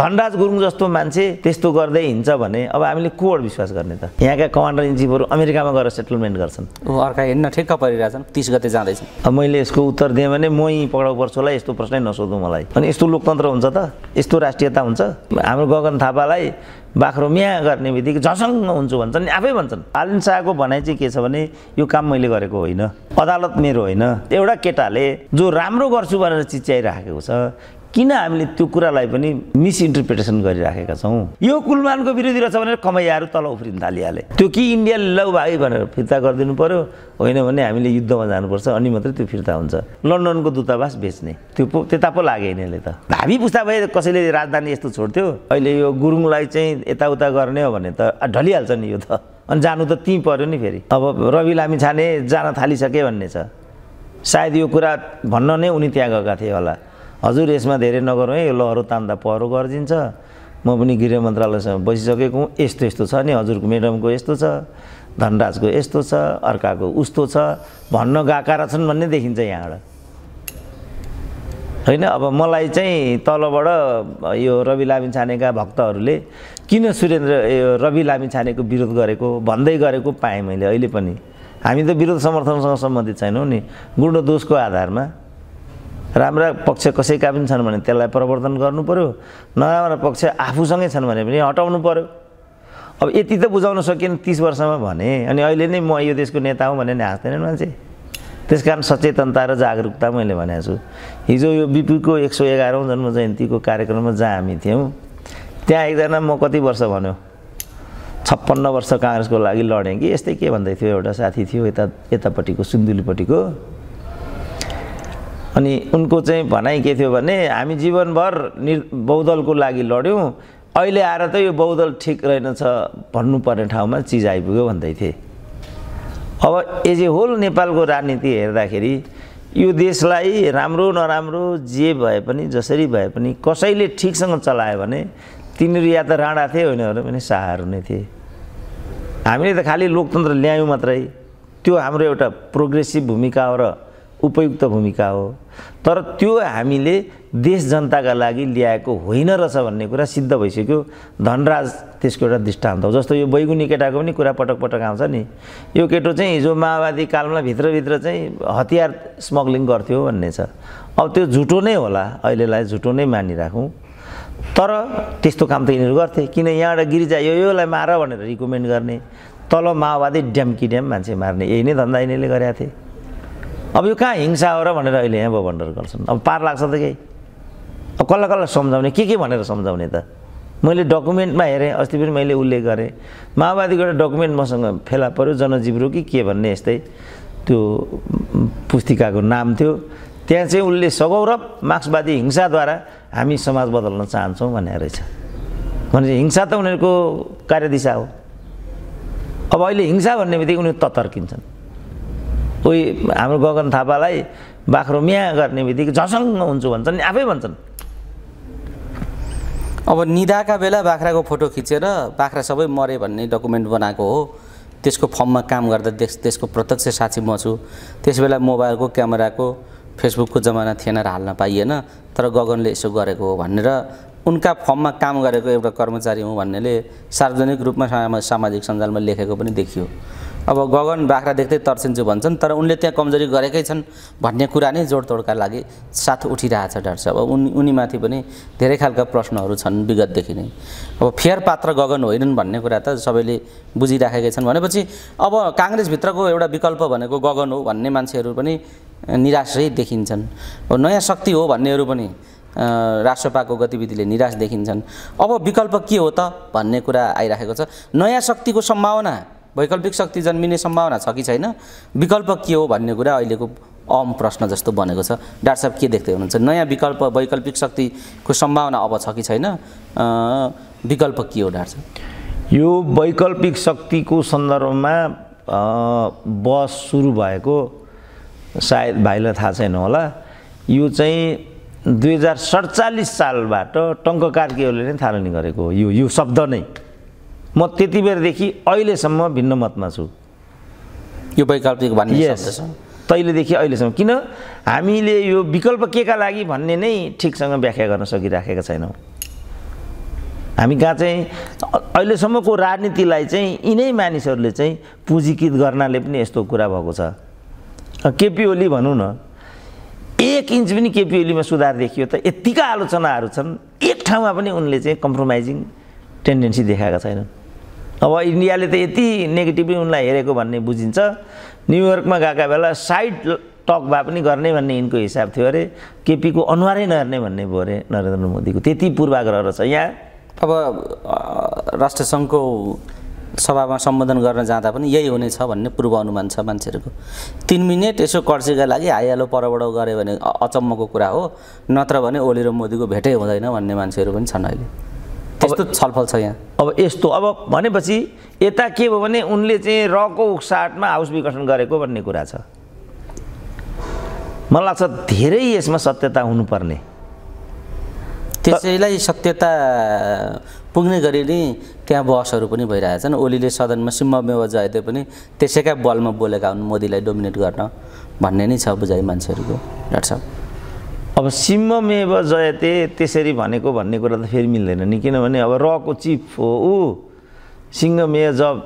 धनराज गुरुङ जस्तो मान्छे त्यस्तो गर्दै हिँड्छ भने अब हामीले कोबाट विश्वास गर्ने त? यहाँका कमान्डर इन चिफहरू अमेरिकामा गएर सेटलमेन्ट गर्छन्। अर्का हिँड्न ठिक्क परिरहेछन् तिस गते जाँदैछन्। अब मैले यसको उत्तर दिएँ भने म यहीँ पक्राउ पर्छु होला यस्तो प्रश्नै नसोधौँ मलाई। अनि यस्तो लोकतन्त्र हुन्छ त? यस्तो राष्ट्रियता हुन्छ? हाम्रो गगन थापालाई बाख्रो म्या गर्ने बित्तिकै झसङ्ग हुन्छु भन्छन् आफै भन्छन्। आलिन शाहको भनाइ चाहिँ के छ भने यो काम मैले गरेको होइन। अदालत मेरो होइन। एउटा केटाले जो राम्रो गर्छु भनेर चिच्याइराखेको छ किन हामीले त्यो कुरालाई पनि मिसइन्टरप्रिटेसन गरिराखेका छौँ? यो कुलमानको विरोधी रहेछ भनेर कमैयाहरू तल उफ्रिन थालिहाले। त्यो कि इन्डियाले लौ भाइ भनेर फिर्ता गरिदिनु पर्यो? होइन भने हामीले युद्धमा जानुपर्छ अनि मात्रै त्यो फिर्ता हुन्छ। लन्डनको दूतावास बेच्ने। त्यो पो त्यता पो लाग्यो यिनीहरूले त। भावी पुस्ता भए कसैले राजधानी यस्तो छोड्थ्यो? अहिले यो गुरुङलाई चाहिँ यताउता गर्ने हो भने त ढलिहाल्छ नि यो त। अनि जानु त त्यहीँ पऱ्यो नि फेरि। अब रवि लामी छाने जान थालिसके भन्ने छ। सायद यो कुरा भन्न नै उनी त्यहाँ गएका थिए होला। हजुर यसमा धेरै नगरौँ है यो लहरो तान्दा पहरो गरिदिन्छ म पनि गृह मन्त्रालयसँग बसिसकेको हुँ। यस्तो यस्तो छ नि हजुरको म्याडमको यस्तो छ धनराजको यस्तो छ अर्काको उस्तो छ भन्न गएका रहेछन् भन्ने देखिन्छ यहाँबाट। होइन अब मलाई चाहिँ तलबाट यो रवि लामी छानेका भक्तहरूले किन सुरेन्द्र यो रवि लामी छानेको विरोध गरेको भन्दै गरेको पाएँ मैले अहिले पनि। हामी त विरोध समर्थनसँग सम्बन्धित छैनौँ नि। गुण दोषको आधारमा राम्रा पक्ष कसैका पनि छन् भने त्यसलाई प्रवर्तन गर्नु पऱ्यो नराम्रा पक्ष आफूसँगै छन् भने पनि हटाउनु पऱ्यो अब यति त बुझाउन सकिएन तिस वर्षमा भने अनि अहिले नै म यो देशको नेता हुँ भने नि हाँस्दैनन् मान्छे। त्यस कारण सचेतनता र जागरुकता मैले भनेको छु। हिजो यो बिपीको एक सौ एघारौँ जन्म जयन्तीको कार्यक्रममा जहाँ हामी थियौँ त्यहाँ एकजना म कति वर्ष भन्यो? छप्पन्न वर्ष काङ्ग्रेसको लागि लडेँ कि? यस्तै के भन्दै थियो एउटा साथी थियो यता यतापट्टिको सुन्दुलीपट्टिको अनि उनको चाहिँ भनाइ के थियो भने हामी जीवनभर निर् बहुदलको लागि लड्यौँ। अहिले आएर त यो बहुदल ठिक रहेनछ भन्नुपर्ने ठाउँमा चिज आइपुग्यो भन्दै थिए। अब एज ए होल नेपालको राजनीति हेर्दाखेरि यो देशलाई राम्रो नराम्रो जे भए पनि जसरी भए पनि कसैले ठिकसँग चलायो भने तिनीहरू या त राणा थिए होइन पनि शाहहरू नै थिए। हामीले त खालि लोकतन्त्र ल्यायौँ मात्रै। त्यो हाम्रो एउटा प्रोग्रेसिभ भूमिका हो र उपयुक्त भूमिका हो। तर त्यो हामीले देश जनताका लागि ल्याएको होइन रहेछ भन्ने कुरा सिद्ध भइसक्यो। धनराज त्यसको एउटा दृष्टान्त हो। जस्तो यो बैगुनी केटाको पनि कुरा पटक पटक आउँछ नि। यो केटो चाहिँ हिजो माओवादी कालमा भित्रभित्र चाहिँ हतियार स्मग्लिङ गर्थ्यो भन्ने छ। अब त्यो झुटो नै होला। अहिलेलाई झुटो नै मानिराखौँ। तर त्यस्तो काम त यिनीहरू गर्थे। किन यहाँबाट गिरिजा यो योलाई मार भनेर रिकमेन्ड गर्ने? तल माओवादी ड्याम्की ड्याम मान्छे मार्ने। यही नै धन्दा यिनीहरूले गरेका थिए। अब यो कहाँ हिंसा हो र भनेर अहिले यहाँ बन्डर गर्छन्। अब पार लाग्छ त केही। अब कसलाई कसलाई सम्झाउने? के के भनेर सम्झाउने त? मैले डकुमेन्टमा हेरेँ अस्ति पनि मैले उल्लेख गरेँ। माओवादीको एउटा डकुमेन्ट मसँग फेला पऱ्यो जनजीवरो कि के भन्ने यस्तै त्यो पुस्तिकाको नाम थियो। त्यहाँ चाहिँ उसले सगौरव मार्क्सवादी हिंसाद्वारा हामी समाज बदल्न चाहन्छौँ भनेर रहेछ। भने हिंसा त उनीहरूको कार्यदिशा हो। अब अहिले हिंसा भन्ने बित्तिकै उनीहरू ततर्किन्छन् कोही हाम्रो गगन थापालाई बाख्रो म्या गर्ने बित्तिकै झसङ्ग हुन्छु भन्छन् आफै भन्छन्। अब निदाका बेला बाख्राको फोटो खिचेर बाख्रा सबै मरे भन्ने डकुमेन्ट बनाएको हो। त्यसको फर्ममा काम गर्दा त्यस त्यसको प्रत्यक्ष साक्षी म छु। त्यस बेला मोबाइलको क्यामेराको फेसबुकको जमाना थिएन र हाल्न पाइएन तर गगनले यसो गरेको हो भनेर उनका फर्ममा काम गरेको एउटा कर्मचारी हुँ भन्नेले सार्वजनिक रूपमा सामाजिक सञ्जालमा लेखेको पनि देखियो। अब गगन बाख्रा देख्दै तर्सिन्छु भन्छन् तर उनले त्यहाँ कमजोरी गरेकै छन् भन्ने कुरा नै जोडतोडका लागि साथ उठिरहेछ डाक्टर साहब अब उनी उनीमाथि पनि धेरै खालका प्रश्नहरू छन् विगतदेखि नै। अब फेयर पात्र गगन होइनन् भन्ने कुरा त सबैले बुझिराखेकै छन्। भनेपछि अब काङ्ग्रेसभित्रको एउटा विकल्प भनेको गगन हो भन्ने मान्छेहरू पनि निराशै देखिन्छन्। अब नयाँ शक्ति हो भन्नेहरू पनि राष्ट्रपाको गतिविधिले निराश देखिन्छन्। अब विकल्प के हो त भन्ने कुरा आइराखेको छ। नयाँ शक्तिको सम्भावना वैकल्पिक शक्ति जन्मिने सम्भावना छ कि छैन? विकल्प के हो भन्ने कुरा अहिलेको अम प्रश्न जस्तो बनेको छ। डाक्टर साहब के देख्दै हुनुहुन्छ? नयाँ विकल्प वैकल्पिक शक्तिको सम्भावना अब छ कि छैन? विकल्प के हो डाक्टर साहब? यो वैकल्पिक शक्तिको सन्दर्भमा बस सुरु भएको सायद भाइलाई थाहा छैन होला। यो चाहिँ दुई हजार सडचालिस सालबाट टङ्क कार्कीहरूले नै थालनी गरेको हो। यो यो शब्द नै। म त्यति बेरदेखि अहिलेसम्म भिन्न मतमा छु। यो वैकल्पिक भन्ने यस तैलेदेखि अहिलेसम्म। किन? हामीले यो विकल्प के का लागि भन्ने नै ठिकसँग व्याख्या गर्न सकिराखेका छैनौँ। हामी कहाँ चाहिँ अहिलेसम्मको राजनीतिलाई चाहिँ यिनै मानिसहरूले चाहिँ पुँजीकृत गर्नाले पनि यस्तो कुरा भएको छ। केपी ओली भनौँ न एक इन्च पनि केपी ओलीमा सुधार देखियो त यत्तिका आलोचनाहरू छन्। एक ठाउँमा पनि उनले चाहिँ कम्प्रोमाइजिङ टेन्डेन्सी देखाएका छैनन्। अब इन्डियाले त यति नेगेटिभली उनलाई हेरेको भन्ने बुझिन्छ। न्युयोर्कमा गएका बेला साइड टक भए पनि गर्ने भन्ने यिनको हिसाब थियो। अरे केपीको अनुहारै नहेर्ने भन्ने भयो अरे नरेन्द्र मोदीको। त्यति पूर्वाग्रह रहेछ। यहाँ अब राष्ट्रसङ्घको सभामा सम्बोधन गर्न जाँदा पनि यही हुनेछ भन्ने पूर्व अनुमान छ मान्छेहरूको। तिन मिनट यसो कर्सीका लागि हाइहालो परबाट गऱ्यो भने अचम्मको कुरा हो। नत्र भने ओली र मोदीको भेटै हुँदैन भन्ने मान्छेहरू पनि छन् अहिले। त्यस्तो छलफल छ यहाँ। अब यस्तो अब भनेपछि यता के भयो भने उनले चाहिँ रको उक्साटमा हाउस विघटन गरेको भन्ने कुरा छ। मलाई लाग्छ धेरै यसमा सत्यता हुनुपर्ने। त्यसैलाई सत्यता पुग्ने गरी नै त्यहाँ बहसहरू पनि भइरहेछन्। ओलीले सदनमा सिंहमेव जयते पनि त्यसैका बलमा बोलेका हुन् मोदीलाई डोमिनेट गर्न भन्ने नै छ बुझाइ मान्छेहरूको डाक्टर साहब अब सिंहमेव जयते त्यसरी भनेको भन्ने कुरा त फेरि मिल्दैन नि। किनभने अब रको चिफ हो ऊ। सिंहमेय जब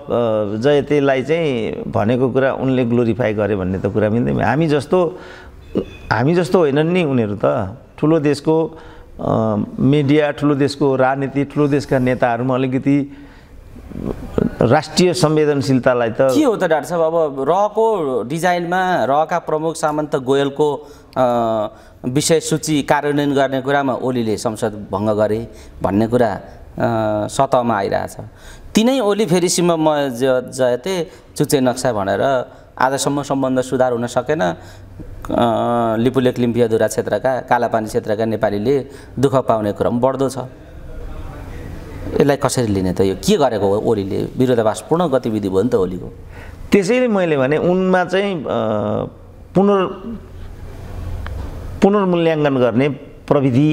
जयतेलाई चाहिँ भनेको कुरा उनले ग्लोरिफाई गरे भन्ने त कुरा मिल्दैन। हामी जस्तो हामी जस्तो होइनन् नि उनीहरू त। ठुलो देशको मिडिया ठुलो देशको राजनीति ठुलो देशका नेताहरूमा अलिकति राष्ट्रिय संवेदनशीलतालाई त के हो त डाक्टर साहब? अब रहको डिजाइनमा रहका प्रमुख सामन्त गोयलको विषय सूची कार्यान्वयन गर्ने कुरामा ओलीले संसद भङ्ग गरे भन्ने कुरा सतहमा आइरहेछ। तिनै ओली फेरि म जयते चुचे नक्सा भनेर आजसम्म सम्बन्ध सुधार हुन सकेन। लिपुलेक लिम्पियाधुरा क्षेत्रका कालापानी क्षेत्रका नेपालीले दुःख पाउने क्रम बढ्दो छ। यसलाई कसरी लिने त यो के गरेको हो ओलीले? विरोधाभासपूर्ण गतिविधि भयो नि त ओलीको। त्यसैले मैले भने उनमा चाहिँ पुनर् पुनर्मूल्याङ्कन गर्ने प्रविधि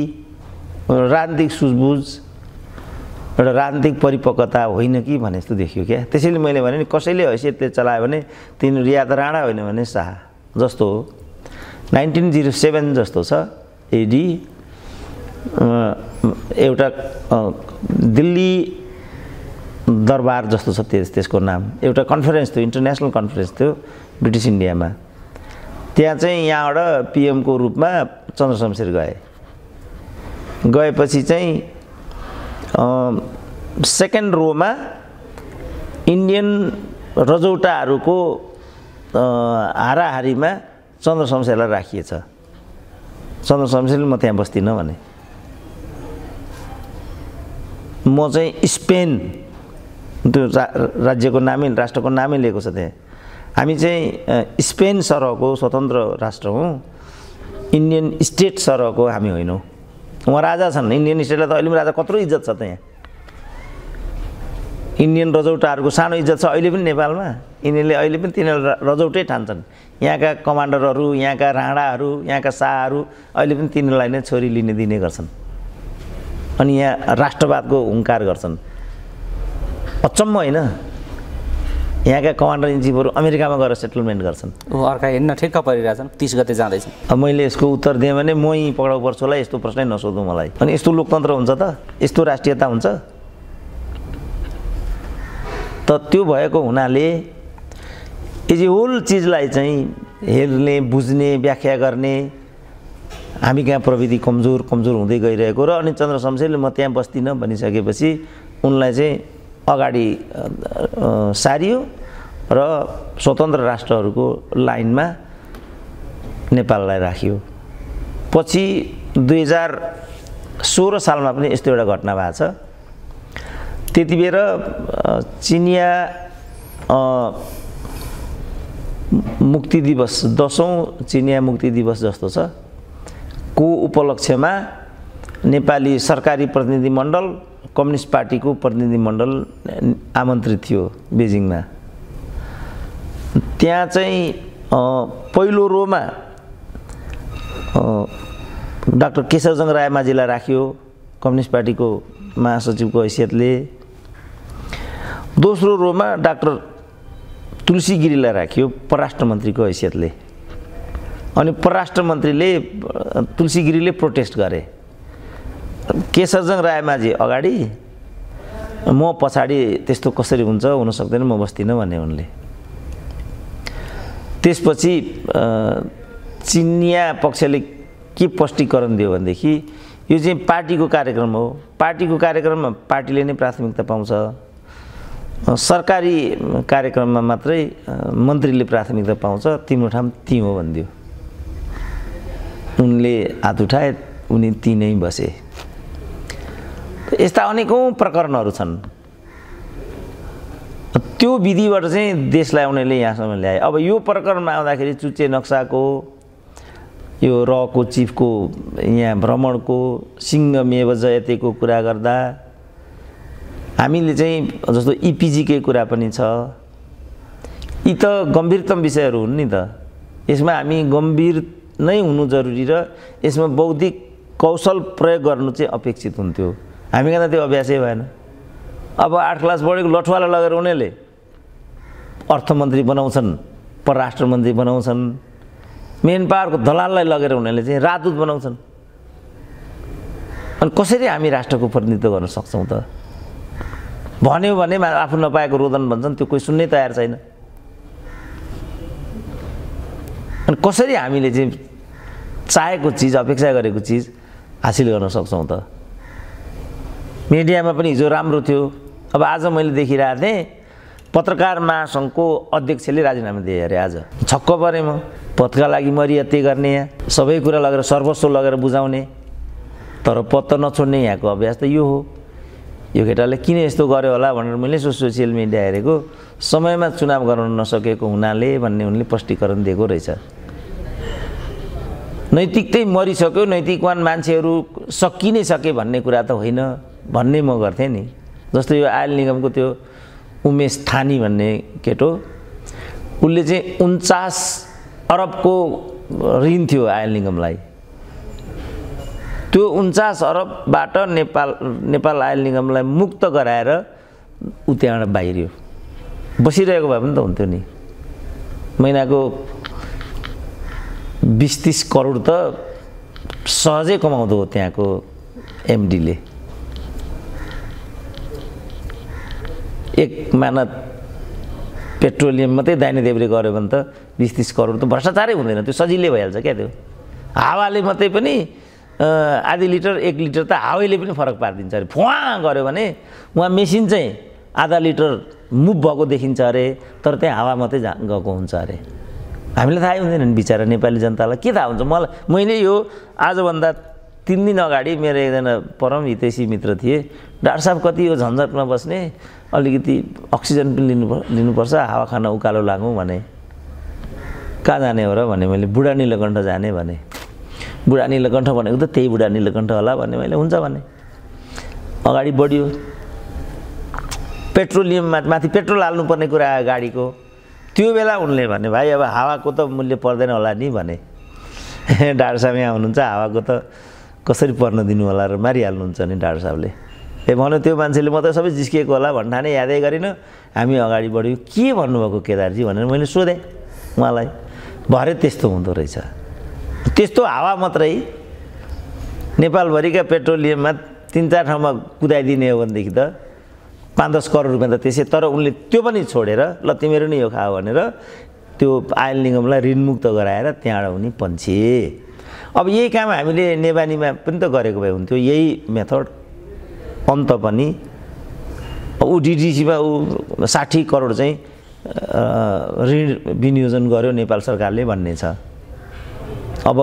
राजनीतिक सुझबुझ एउटा राजनीतिक परिपक्वता होइन कि भने जस्तो देखियो क्या। त्यसैले मैले भने कसैले हैसियतले चलायो भने तिनीहरू या त राणा होइन भने शाह जस्तो हो। नाइन्टिन जिरो सेभेन जस्तो छ एडी एउटा दिल्ली दरबार जस्तो छ त्यस त्यसको नाम। एउटा कन्फरेन्स थियो इन्टरनेसनल कन्फरेन्स थियो ब्रिटिस इन्डियामा। त्यहाँ चाहिँ यहाँबाट पिएमको रूपमा चन्द्र शमशेर गए। गएपछि चाहिँ सेकेन्ड रोमा इन्डियन रजौटाहरूको हाराहारीमा चन्द्र शमशेरलाई राखिएछ। चन्द्र शमशेरले म त्यहाँ बस्दिनँ भने। म चाहिँ स्पेन त्यो रा राज्यको नामै राष्ट्रको नामै लिएको छ त्यहाँ। हामी चाहिँ स्पेन सरहको स्वतन्त्र राष्ट्र हौँ। इन्डियन स्टेट सरहको हामी होइनौँ। उहाँ राजा छन्। इन्डियन स्टेटलाई त अहिले पनि राजा कत्रो इज्जत छ त्यहाँ। इन्डियन रजौटाहरूको सानो इज्जत छ अहिले पनि नेपालमा। यिनीहरूले अहिले पनि तिनीहरू रजौटै ठान्छन्। यहाँका कमान्डरहरू यहाँका राणाहरू यहाँका शाहहरू अहिले पनि तिनीहरूलाई नै छोरी लिने दिने गर्छन्। अनि यहाँ राष्ट्रवादको हुङ्कार गर्छन्। अचम्म होइन। यहाँका कमान्डर इन चिफहरू अमेरिकामा गएर सेटलमेन्ट गर्छन्। अर्का हिँड्न ठिक्क परिरहेछन् तिस गते जाँदैछन्। अब मैले यसको उत्तर दिएँ भने म यहीँ पक्राउ पर्छु होला यस्तो प्रश्नै नसोधौँ मलाई। अनि यस्तो लोकतन्त्र हुन्छ त? यस्तो राष्ट्रियता हुन्छ? त त्यो भएको हुनाले यी होल चिजलाई चाहिँ हेर्ने बुझ्ने व्याख्या गर्ने हामी कहाँ प्रविधि कमजोर कमजोर हुँदै गइरहेको र अनि चन्द्र शमशेरले म त्यहाँ बस्दिनँ भनिसकेपछि उनलाई चाहिँ अगाडि सारियो र स्वतन्त्र राष्ट्रहरूको लाइनमा नेपाललाई राखियो। पछि दुई हजार सोह्र सालमा पनि यस्तो एउटा घटना भएको छ। त्यति बेर अ, चिनिया मुक्ति दिवस दसौँ चिनिया मुक्ति दिवस जस्तो छ। को उपलक्ष्यमा नेपाली सरकारी प्रतिनिधि मण्डल कम्युनिस्ट पार्टीको प्रतिनिधि मण्डल आमन्त्रित थियो बेजिङमा। त्यहाँ चाहिँ पहिलो रोमा डाक्टर केशवजङ रायमाझीलाई राखियो कम्युनिस्ट पार्टीको महासचिवको हैसियतले। दोस्रो रोमा डाक्टर तुलसी गिरीलाई राखियो परराष्ट्र मन्त्रीको हैसियतले। अनि परराष्ट्र मन्त्रीले अ, तुलसी गिरीले प्रोटेस्ट गरे। केशवजङ रायमाझी अगाडि? म पछाडि त्यस्तो कसरी हुन्छ हुन सक्दैन म बस्दिनँ भने उनले। त्यसपछि चिनिया पक्षले के स्पष्टीकरण दियो भनेदेखि यो चाहिँ पार्टीको कार्यक्रम हो। पार्टीको कार्यक्रममा पार्टीले नै प्राथमिकता पाउँछ। सरकारी कार्यक्रममा मात्रै मन्त्रीले प्राथमिकता पाउँछ। तिम्रो ठाउँ ती हो भनिदियो। उनले हात उठाए उनी ती नै बसे। यस्ता अनेकौँ प्रकरणहरू छन्। त्यो विधिबाट चाहिँ देशलाई उनीहरूले यहाँसम्म ल्याए। अब यो प्रकरणमा आउँदाखेरि चुच्चे नक्साको यो रको चिफको यहाँ भ्रमणको सिंह मेव जयतेको कुरा गर्दा हामीले चाहिँ जस्तो इपिजीकै कुरा पनि छ। यी त गम्भीरतम विषयहरू हुन् नि त। यसमा हामी गम्भीर नै हुनु जरुरी र यसमा बौद्धिक कौशल प्रयोग गर्नु चाहिँ अपेक्षित हुन्थ्यो। हामी कहाँ त त्यो अभ्यासै भएन। अब आठ क्लास पढेको लठुवाला लगेर उनीहरूले अर्थमन्त्री बनाउँछन् परराष्ट्र मन्त्री बनाउँछन् मेन पावरको दलाललाई लगेर उनीहरूले चाहिँ राजदूत बनाउँछन्। अनि कसरी हामी राष्ट्रको प्रतिनिधित्व गर्न सक्छौँ त? भन्यो भने आफू नपाएको रोदन भन्छन् त्यो कोही सुन्नै तयार छैन। अनि कसरी हामीले चाहिँ चाहेको चिज अपेक्षा गरेको चिज हासिल गर्न सक्छौँ त? मिडियामा पनि हिजो राम्रो थियो। अब आज मैले देखिरहेको थिएँ पत्रकार महासङ्घको अध्यक्षले राजीनामा दिए अरे आज। छक्क परेँ म। पदका लागि मरियते गर्ने यहाँ। सबै कुरा लगेर सर्वस्व लगेर बुझाउने। तर पद त नछोड्ने यहाँको अभ्यास त यो हो। यो केटाले किन यस्तो गर्यो होला भनेर मैले यसो सोसियल मिडिया हेरेको समयमा चुनाव गराउन नसकेको हुनाले भन्ने उनले स्पष्टीकरण दिएको रहेछ। नैतिकतै मरिसक्यो नैतिकवान मान्छेहरू सकि नै सके भन्ने कुरा त होइन भन्ने म गर्थेँ नि। जस्तो यो आयल निगमको त्यो उमेश थानी भन्ने केटो उसले चाहिँ उन्चास अरबको ऋण थियो आयल निगमलाई। त्यो उन्चास अरबबाट नेपाल नेपाल आयल निगमलाई मुक्त गराएर ऊ त्यहाँबाट बाहिरियो। बसिरहेको भए पनि त हुन्थ्यो नि। महिनाको बिस तिस करोड त सहजै कमाउँदो हो त्यहाँको एमडीले। एक मानत पेट्रोलियम मात्रै दाहिने देब्रे गऱ्यो भने त बिस तिस करोड त भ्रष्टाचारै हुँदैन त्यो सजिलै भइहाल्छ क्या त्यो। हावाले मात्रै पनि आधी लिटर एक लिटर त हावैले पनि फरक पारिदिन्छ अरे। फुवा गऱ्यो भने उहाँ मेसिन चाहिँ आधा लिटर मुभ भएको देखिन्छ अरे तर त्यहाँ हावा मात्रै जा गएको हुन्छ अरे। हामीलाई थाहै हुँदैन नि बिचरा नेपाली जनतालाई। के थाहा हुन्छ? मलाई मैले यो आजभन्दा तिन दिन अगाडि मेरो एकजना परम हितैषी मित्र थिए। डाक्टर साहब कति यो झन्झटमा बस्ने अलिकति अक्सिजन पनि लिनु लिनुपर्छ हावा खान उकालो लागौँ भने। कहाँ जाने हो र भने मैले बुढा नीलकण्ठ जाने भने। बुढा नीलकण्ठ भनेको त त्यही बुढा नीलकण्ठ होला भने मैले हुन्छ भने। अगाडि बढ्यो। पेट्रोलियममा माथि पेट्रोल हाल्नुपर्ने कुरा आयो गाडीको। त्यो बेला उनले भने भाइ अब हावाको त मूल्य पर्दैन होला नि भने। डाक्टर साहब यहाँ हुनुहुन्छ हावाको त कसरी पर्न दिनु होला र मारिहाल्नुहुन्छ नि डाक्टर साहबले ए भन्यो त्यो मान्छेले म त सबै जिस्किएको होला भन्ठाने यादै गरिनँ। हामी अगाडि बढ्यौँ। के भन्नुभएको केदारजी? भनेर मैले सोधेँ उहाँलाई। भरे त्यस्तो हुँदो रहेछ। त्यस्तो हावा मात्रै नेपालभरिका पेट्रोलियममा तिन चार ठाउँमा कुदाइदिने हो भनेदेखि त पाँच दस करोड रुपियाँ त त्यसै तर उनले त्यो पनि छोडेर ल तिमीहरू नै यो खा भनेर त्यो आयल निगमलाई ऋणमुक्त गराएर त्यहाँबाट उनी पन्छिए अब यही काम हामीले नेवानीमा पनि त गरेको भए हुन्थ्यो यही मेथड अन्त पनि ऊ डिडिसीमा ऊ साठी करोड चाहिँ ऋण विनियोजन गर्यो नेपाल सरकारले भन्ने छ। अब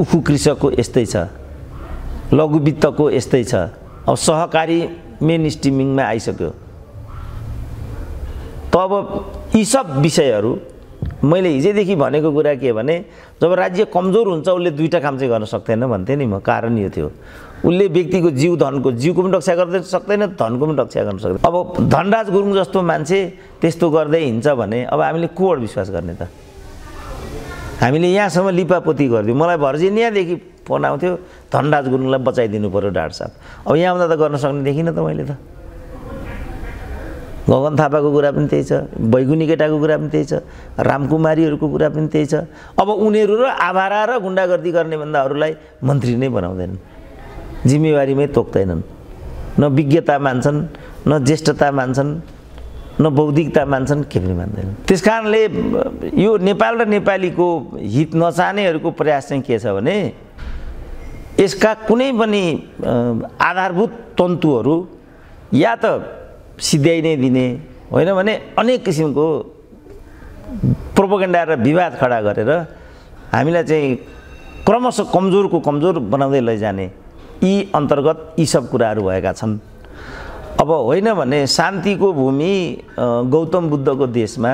उखु कृषकको यस्तै छ लघु वित्तको यस्तै छ अब सहकारी मेन स्ट्रिमिङमा आइसक्यो। त अब यी सब विषयहरू मैले हिजैदेखि भनेको कुरा के भने जब राज्य कमजोर हुन्छ उसले दुईवटा काम चाहिँ गर्न सक्दैन भन्थेँ नि म। कारण यो थियो। उसले व्यक्तिको जीव धनको जीवको पनि रक्षा गर्दै सक्दैन धनको पनि रक्षा गर्न सक्दैन। अब धनराज गुरुङ जस्तो मान्छे त्यस्तो गर्दै हिँड्छ भने अब हामीले कोबाट विश्वास गर्ने त? हामीले यहाँसम्म लिपापोती गरिदियो। मलाई भर्जिनियादेखि फोन आउँथ्यो धनराज गुरुङलाई बचाइदिनु पऱ्यो डाक्टर साहब अब यहाँ आउँदा त गर्न सक्ने देखिनँ त मैले त। गगन थापाको कुरा पनि त्यही छ बैगुनी केटाको कुरा पनि त्यही छ रामकुमारीहरूको कुरा पनि त्यही छ। अब उनीहरू र आभारा र गुन्डागर्दी गर्ने भन्दा अरूलाई मन्त्री नै बनाउँदैनन्। जिम्मेवारीमै तोक्दैनन्। न विज्ञता मान्छन् न ज्येष्ठता मान्छन् न बौद्धिकता मान्छन् के पनि मान्दैन त्यस कारणले यो नेपाल र नेपालीको हित नचाहनेहरूको प्रयास चाहिँ के छ भने यसका कुनै पनि आधारभूत तन्तुहरू या त सिध्याइ नै दिने होइन भने अनेक किसिमको प्रोपोगेन्डा र विवाद खडा गरेर हामीलाई चाहिँ क्रमशः कमजोरको कमजोर बनाउँदै लैजाने यी अन्तर्गत यी सब कुराहरू भएका छन्। अब होइन भने शान्तिको भूमि गौतम बुद्धको देशमा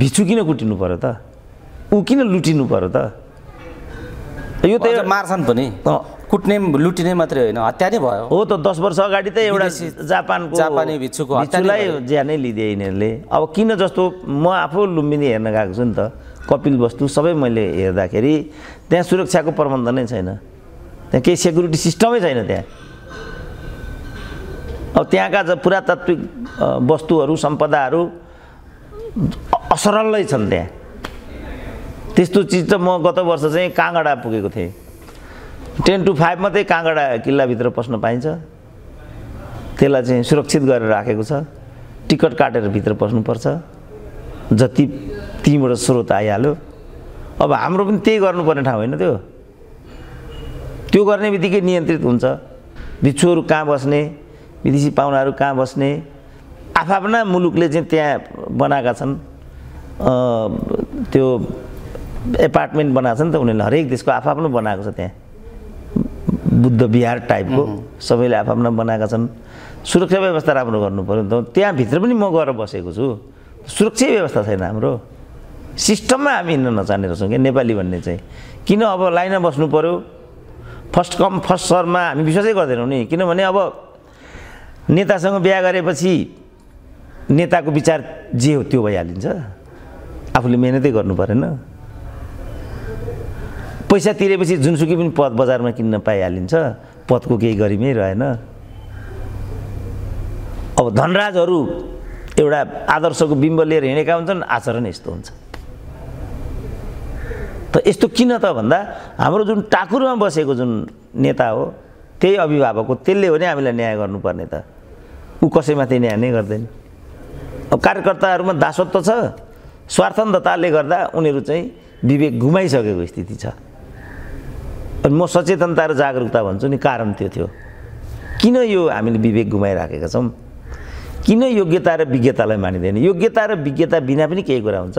भिछु किन कुटिनु पऱ्यो त? ऊ किन लुटिनु पऱ्यो त? यो त मार्छन् पनि। कुट्ने लुटिने मात्रै होइन हत्या नै भयो। हो त दस वर्ष अगाडि त एउटा जापानको जापानी भिक्षुको भिक्षुलाई ज्यानै लिदिए यिनीहरूले। अब किन जस्तो म आफू लुम्बिनी हेर्न गएको छु नि त कपिल वस्तु सबै मैले हेर्दाखेरि त्यहाँ सुरक्षाको प्रबन्ध नै छैन। त्यहाँ केही सेक्युरिटी सिस्टमै छैन त्यहाँ। अब त्यहाँका पुरातात्विक वस्तुहरू सम्पदाहरू असरलै छन् त्यहाँ। त्यस्तो चिज त म गत वर्ष चाहिँ काँगडा पुगेको थिएँ। टेन टु फाइभ मात्रै काँगडा किल्लाभित्र पस्न पाइन्छ। त्यसलाई चाहिँ सुरक्षित गरेर राखेको छ। टिकट काटेर भित्र पस्नुपर्छ। जति त्यहीँबाट स्रोत आइहाल्यो। अब हाम्रो पनि त्यही गर्नुपर्ने ठाउँ होइन त्यो। त्यो गर्ने बित्तिकै नियन्त्रित हुन्छ। भिक्षुहरू कहाँ बस्ने? विदेशी पाहुनाहरू कहाँ बस्ने? आफ्ना मुलुकले चाहिँ त्यहाँ बनाएका छन्। त्यो एपार्टमेन्ट बनाएको छ नि त उनीहरूले हरेक देशको आफ्नो बनाएको छ त्यहाँ। बुद्ध विहार टाइपको। सबैले आफ्ना बनाएका छन्। सुरक्षा व्यवस्था राम्रो गर्नु पऱ्यो नि त। त्यहाँभित्र पनि म गएर बसेको छु। सुरक्षा व्यवस्था छैन हाम्रो। सिस्टममा हामी हिँड्न नचाहने रहेछौँ क्या नेपाली भन्ने चाहिँ। किन अब लाइनमा बस्नु पऱ्यो फर्स्ट कम फर्स्ट सरमा हामी विश्वासै गर्दैनौँ नि। किनभने अब नेतासँग बिहा गरेपछि नेताको विचार जे हो त्यो भइहालिन्छ। आफूले मिहिनेतै गर्नु परेन। पैसा तिरेपछि जुनसुकै पनि पद बजारमा किन्न पाइहालिन्छ पदको केही गरिमै रहेन। अब धनराजहरू एउटा आदर्शको बिम्ब लिएर हिँडेका हुन्छन् आचरण यस्तो हुन्छ। त यस्तो किन त भन्दा हाम्रो जुन टाकुरमा बसेको जुन नेता हो त्यही अभिभावक हो त्यसले हो नि हामीलाई न्याय गर्नुपर्ने त। ऊ कसैमाथि न्याय नै गर्दैन। अब कार्यकर्ताहरूमा दासत्व छ स्वार्थन्तताले गर्दा उनीहरू चाहिँ विवेक घुमाइसकेको स्थिति छ। अनि म सचेतनता र जागरुकता भन्छु नि कारण त्यो थियो। किन यो हामीले विवेक गुमाइराखेका छौँ? किन योग्यता र विज्ञतालाई मानिँदैन? योग्यता र विज्ञता बिना पनि केही कुरा हुन्छ।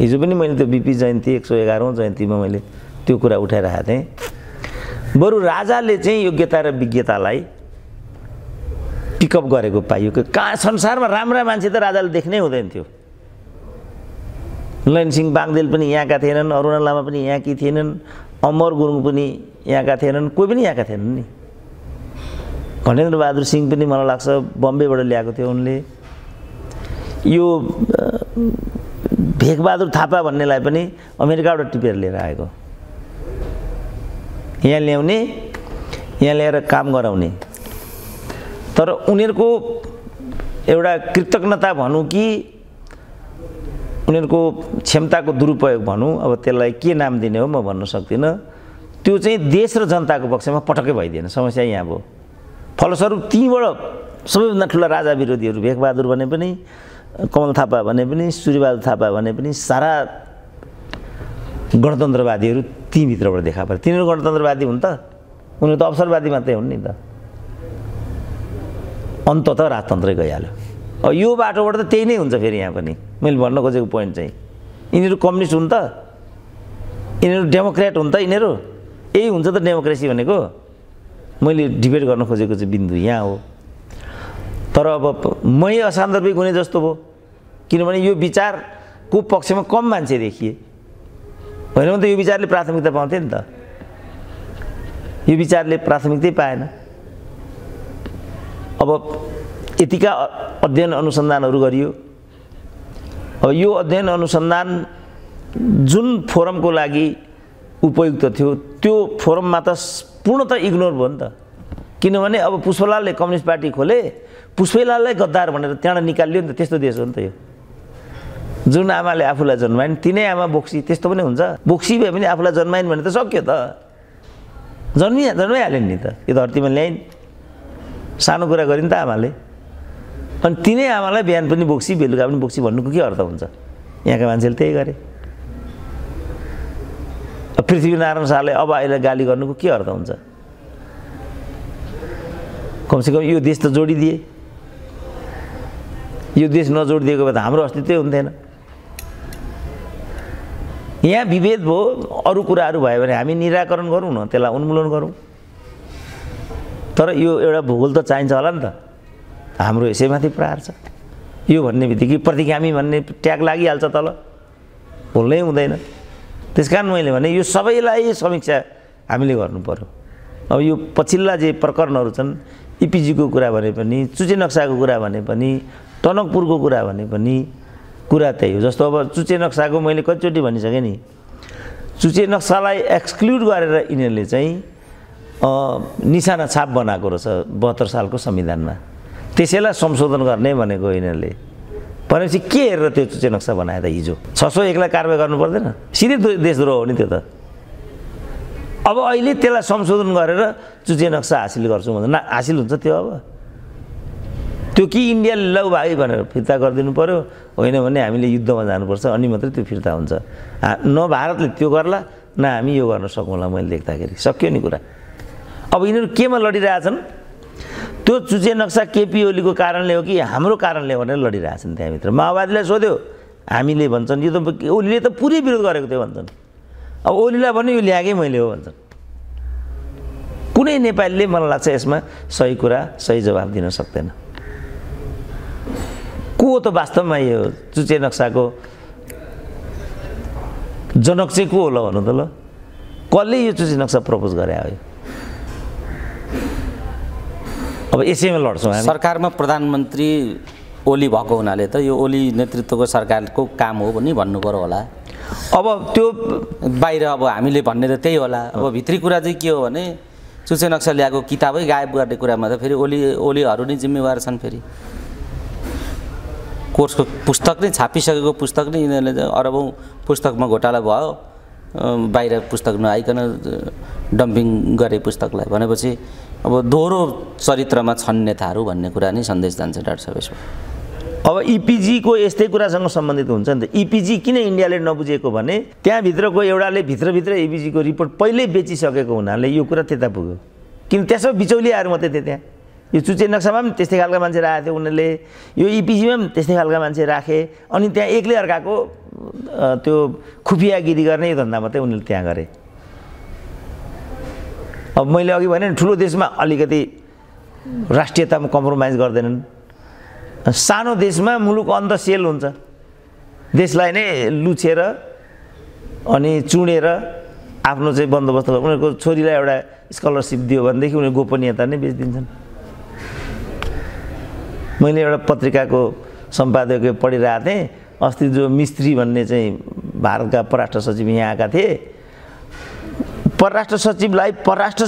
हिजो पनि मैले त्यो बिपी जयन्ती एक सौ एघारौँ जयन्तीमा मैले त्यो कुरा उठाइरहेको थिएँ। बरु राजाले चाहिँ योग्यता र विज्ञतालाई पिकअप गरेको पाइयो कहाँ संसारमा राम्रा मान्छे त राजाले देख्नै हुँदैन थियो। लैनसिंह बागदेल पनि यहाँका थिएनन् अरुणा लामा पनि यहाँकी थिएनन् अमर गुरुङ पनि यहाँका थिएनन् कोही पनि यहाँका थिएनन् नि। घटेन्द्र बहादुर सिंह पनि मलाई लाग्छ बम्बेबाट ल्याएको थियो उनले। यो भेगबहादुर थापा भन्नेलाई पनि अमेरिकाबाट टिपेर लिएर आएको। यहाँ ल्याउने यहाँ ल्याएर काम गराउने। तर उनीहरूको एउटा कृतज्ञता भनौँ कि उनीहरूको क्षमताको दुरुपयोग भनौँ अब त्यसलाई के नाम दिने हो म भन्न सक्दिनँ। त्यो चाहिँ देश र जनताको पक्षमा पटक्कै भइदिएन। समस्या यहाँ भयो। फलस्वरूप तीबाट सबैभन्दा ठुला राजा विरोधीहरू भेगबहादुर भने पनि कमल थापा भने पनि सूर्यबहादुर थापा भने पनि सारा गणतन्त्रवादीहरू तीभित्रबाट देखा परे। तिनीहरू गणतन्त्रवादी हुन् त। उनीहरू त अवसरवादी मात्रै हुन् नि त। अन्त त राजतन्त्रै गइहाल्यो। यो बाटोबाट त त्यही नै हुन्छ फेरि यहाँ पनि। मैले भन्न खोजेको पोइन्ट चाहिँ। यिनीहरू कम्युनिस्ट हुन् त। यिनीहरू डेमोक्रेट हुन् त यिनीहरू। यही हुन्छ त डेमोक्रेसी भनेको। मैले डिबेट गर्न खोजेको चाहिँ बिन्दु यहाँ हो। तर अब मै असान्दर्भिक हुने जस्तो भयो किनभने यो विचारको पक्षमा कम मान्छे देखिए। होइन भने त यो विचारले प्राथमिकता पाउँथ्यो नि त। यो विचारले प्राथमिकतै पाएन। अब यतिका अध्ययन अनुसन्धानहरू गरियो। अब यो अध्ययन अनुसन्धान जुन फोरमको लागि उपयुक्त थियो त्यो फोरममा त पूर्णत इग्नोर भयो नि त। किनभने अब पुष्पलालले कम्युनिस्ट पार्टी खोले पुष्पलाललाई गद्दार भनेर त्यहाँबाट निकालियो नि त त्यस्तो देश हो नि त यो। जुन आमाले आफूलाई जन्माइन् तिनै आमा बोक्सी त्यस्तो पनि हुन्छ। बोक्सी भए पनि आफूलाई जन्माइन् भने त सक्यो त। जन्मिया जन्माइहाल्यो नि त यो धरतीमा ल्याइन्। सानो कुरा गरिन् त आमाले। अनि तिनै आमालाई बिहान पनि बोक्सी बेलुका पनि बोक्सी भन्नुको के अर्थ हुन्छ? यहाँका मान्छेले त्यही गरे। पृथ्वीनारायण शाहले अब अहिले गाली गर्नुको के अर्थ हुन्छ? कमसेकम यो देश त जोडिदिए। यो देश नजोडिदिएको भए त हाम्रो अस्तित्वै हुन्थेन। यहाँ विभेद भयो अरू कुराहरू भयो भने हामी निराकरण गरौँ न त्यसलाई उन्मूलन गरौँ। तर यो एउटा भूगोल त चाहिन्छ होला नि त। हाम्रो यसैमाथि प्रहार छ। यो भन्ने बित्तिकै प्रतिगामी भन्ने ट्याग लागिहाल्छ तल। भुल्नै हुँदैन। त्यस कारण मैले भने यो सबैलाई समीक्षा हामीले गर्नु पऱ्यो अब यो पछिल्ला जे प्रकरणहरू छन् इपिजीको कुरा भने पनि चुचे नक्साको कुरा भने पनि टनकपुरको कुरा भने पनि कुरा त्यही हो। जस्तो अब चुचे नक्साको मैले कतिचोटि भनिसकेँ नि चुचे नक्सालाई एक्सक्लुड गरेर यिनीहरूले चाहिँ निशाना छाप बनाएको रहेछ बहत्तर सालको संविधानमा। त्यसैलाई संशोधन गर्ने भनेको यिनीहरूले। भनेपछि के हेरेर त्यो चुचे नक्सा बनायो त हिजो? छ सौ एकलाई कारवाही गर्नु पर्दैन। सिधै देशद्रोह हो नि त्यो त। अब अहिले त्यसलाई संशोधन गरेर चुचे नक्सा हासिल गर्छु भन्दा न हासिल हुन्छ त्यो अब। त्यो कि इन्डियाले लौ भाइ भनेर फिर्ता गरिदिनु पऱ्यो होइन भने हामीले युद्धमा जानुपर्छ अनि मात्रै त्यो फिर्ता हुन्छ। न भारतले त्यो गर्ला न हामी यो गर्न सकौँला मैले देख्दाखेरि। सक्यो नि कुरा। अब यिनीहरू केमा लडिरहेछन्? त्यो चुचे नक्सा केपी ओलीको कारणले हो कि हाम्रो कारणले भनेर लडिरहेछन् त्यहाँभित्र। माओवादीलाई सोध्यो हामीले भन्छन् यो त ओलीले त पुरै विरोध गरेको थियो भन्छन्। अब ओलीलाई भने यो ल्याएकै मैले हो भन्छन्। कुनै नेपालीले मलाई लाग्छ यसमा सही कुरा सही जवाब दिन सक्दैन। को त वास्तवमा यो चुचे नक्साको जनक चाहिँ को होला भन्नु त ल। कसले यो चुचे नक्सा प्रपोज गरे हो अब यसैमा लड्छौँ सरकारमा प्रधानमन्त्री ओली भएको हुनाले त यो ओली नेतृत्वको सरकारको काम हो पनि भन्नु पऱ्यो होला। अब त्यो बाहिर अब हामीले भन्ने त त्यही होला। अब भित्री कुरा चाहिँ के हो भने चुचे नक्सा ल्याएको किताबै गायब गर्ने कुरामा त फेरि ओली ओलीहरू नै जिम्मेवार छन् फेरि। कोर्सको पुस्तक नै छापिसकेको पुस्तक नै यिनीहरूले अरबौँ पुस्तकमा घोटाला भयो। बाहिर पुस्तक नआइकन डम्पिङ गरे पुस्तकलाई भनेपछि अब दोहोरो चरित्रमा छन् नेताहरू भन्ने कुरा नै सन्देश जान्छ डाक्टर साहब अब इपिजीको यस्तै कुरासँग सम्बन्धित हुन्छ नि त। इपिजी किन इन्डियाले नबुझेको भने त्यहाँभित्रको एउटाले भित्रभित्र इपिजीको रिपोर्ट पहिल्यै बेचिसकेको हुनाले यो कुरा त्यता पुग्यो। किन त्यसो बिचौलियाहरू मात्रै थियो त्यहाँ। यो चुचे नक्सामा पनि त्यस्तै खालका मान्छे राखेको थियो उनीहरूले। यो इपिजीमा पनि त्यस्तै खालका मान्छे राखे। अनि त्यहाँ एक्लै अर्काको त्यो खुफियागिरी गर्ने धन्दा मात्रै उनीहरूले त्यहाँ गरे। अब मैले अघि भने ठुलो देशमा अलिकति राष्ट्रियतामा कम्प्रोमाइज गर्दैनन्। सानो देशमा मुलुक अन्त सेल हुन्छ। देशलाई नै लुछेर अनि चुडेर आफ्नो चाहिँ बन्दोबस्त उनीहरूको छोरीलाई एउटा स्कलरसिप दियो भनेदेखि उनीहरू गोपनीयता नै बेचिदिन्छन्। मैले एउटा पत्रिकाको सम्पादकीय पढिरहेको थिएँ अस्ति जो मिस्त्री भन्ने चाहिँ भारतका परराष्ट्र सचिव यहाँ आएका थिए परराष्ट्र सचिवलाई परराष्ट्र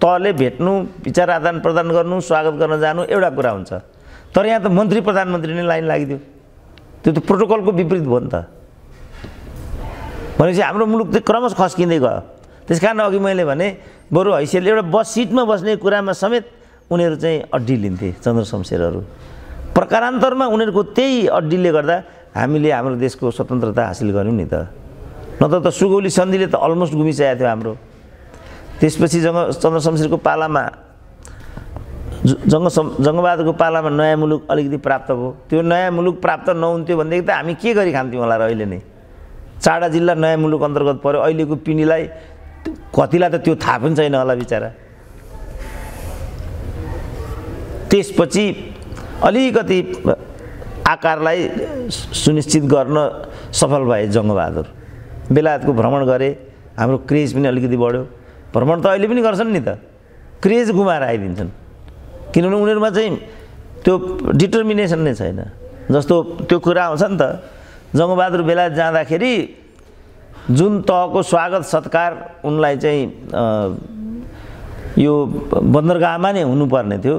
तहले भेट्नु विचार आदान प्रदान गर्नु स्वागत गर्न जानु एउटा कुरा हुन्छ। तर यहाँ त मन्त्री प्रधानमन्त्री नै लाइन लागिदियो। त्यो त प्रोटोकलको विपरीत भयो नि त। भनेपछि हाम्रो मुलुक चाहिँ क्रमश खस्किँदै गयो। त्यस कारण अघि मैले भने बरु हैसियतले एउटा बस सिटमा बस्ने कुरामा समेत उनीहरू चाहिँ अड्डी लिन्थे चन्द्र शमशेरहरू प्रकारान्तरमा उनीहरूको त्यही अड्डीले गर्दा हामीले हाम्रो देशको स्वतन्त्रता हासिल गऱ्यौँ नि त। नत्र त सुगौली सन्धिले त अलमोस्ट घुमिसकेको थियो हाम्रो। त्यसपछि जङ्ग चन्द्र शमशेरको पालामा जङ्ग जङ्गबहादुरको पालामा नयाँ मुलुक अलिकति प्राप्त भयो। त्यो नयाँ मुलुक प्राप्त नहुन्थ्यो भनेदेखि त हामी के गरी खान्थ्यौँ होला र अहिले नै? चाडा जिल्ला नयाँ मुलुक अन्तर्गत पऱ्यो अहिलेको पिँढीलाई कतिलाई त त्यो थाहा पनि छैन होला बिचरा। त्यसपछि अलिकति आकारलाई सुनिश्चित गर्न सफल भए जङ्गबहादुर। बेलायतको भ्रमण गरे हाम्रो क्रेज पनि अलिकति बढ्यो। भ्रमण त अहिले पनि गर्छन् नि त। क्रेज गुमाएर आइदिन्छन्। किनभने उनीहरूमा चाहिँ त्यो डिटर्मिनेसन नै छैन। जस्तो त्यो कुरा आउँछ नि त जङ्गबहादुर बेलायत जाँदाखेरि जुन तहको स्वागत सत्कार उनलाई चाहिँ यो बन्दरगाहमा नै हुनुपर्ने थियो।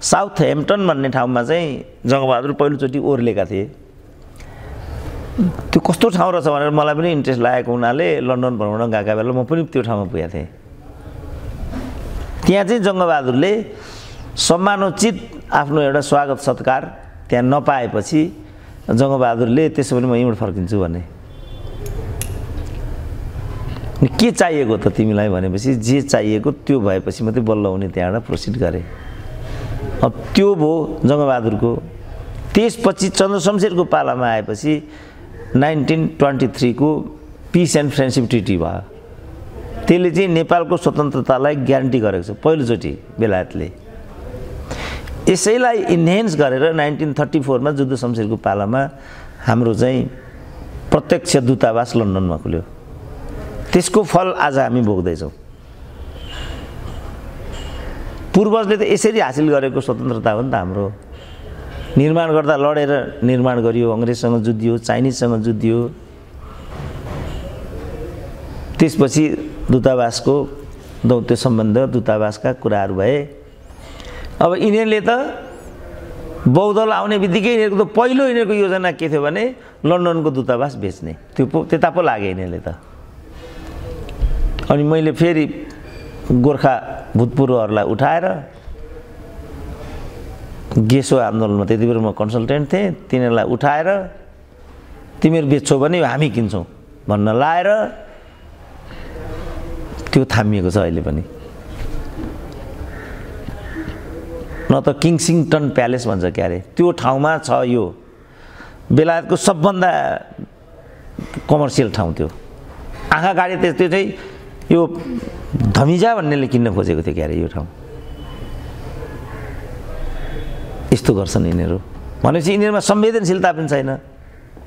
साउथ हेम्पटन भन्ने ठाउँमा चाहिँ जङ्गबहादुर पहिलोचोटि ओर्लेका थिए। त्यो कस्तो ठाउँ रहेछ भनेर मलाई पनि इन्ट्रेस्ट लागेको हुनाले लन्डन भ्रमण गएका बेला म पनि त्यो ठाउँमा पुगेको थिएँ। त्यहाँ चाहिँ जङ्गबहादुरले सम्मानोचित आफ्नो एउटा स्वागत सत्कार त्यहाँ नपाएपछि जङ्गबहादुरले त्यसो भने म यहीँबाट फर्किन्छु भने। के चाहिएको त तिमीलाई भनेपछि जे चाहिएको त्यो भएपछि मात्रै बल्ल उनी त्यहाँबाट प्रोसिड गरे। अब त्यो भयो जङ्गबहादुरको। त्यसपछि चन्द्र शमशेरको पालामा आएपछि नाइन्टिन ट्वेन्टी थ्रीको पिस एन्ड फ्रेन्डसिप ट्रिटी भयो। त्यसले चाहिँ नेपालको स्वतन्त्रतालाई ग्यारेन्टी गरेको छ पहिलोचोटि बेलायतले। यसैलाई इन्हेन्स गरेर नाइन्टिन थर्टी फोरमा जुद्ध शमशेरको पालामा हाम्रो चाहिँ प्रत्यक्ष दूतावास लन्डनमा खुल्यो। त्यसको फल आज हामी भोग्दैछौँ। पूर्वजले त यसरी हासिल गरेको स्वतन्त्रता हो नि त हाम्रो। निर्माण गर्दा लडेर निर्माण गरियो अङ्ग्रेजसँग जुद्धियो चाइनिजसँग जुद्धियो। त्यसपछि दूतावासको दौत्य सम्बन्ध दूतावासका कुराहरू भए। अब यिनीहरूले त बौद्धल आउने बित्तिकै यिनीहरूको त पहिलो यिनीहरूको योजना के थियो भने लन्डनको दूतावास बेच्ने त्यो पो त्यता पो लाग्यो यिनीहरूले त। अनि मैले फेरि गोर्खा भूतपूर्वहरूलाई उठाएर गेसो आन्दोलनमा त्यति बेला म कन्सल्टेन्ट थिएँ। तिनीहरूलाई उठाएर तिमीहरू बेच्छौ भने हामी किन्छौँ भन्न लाएर त्यो थामिएको छ अहिले पनि। न त किङ्सिङटन प्यालेस भन्छ क्यारे त्यो ठाउँमा छ यो। बेलायतको सबभन्दा कमर्सियल ठाउँ त्यो। आँखा गाडी त्यो चाहिँ यो धमिजा भन्नेले किन्न खोजेको थियो क्यारे यो ठाउँ। यस्तो गर्छन् यिनीहरू। भनेपछि यिनीहरूमा संवेदनशीलता पनि छैन।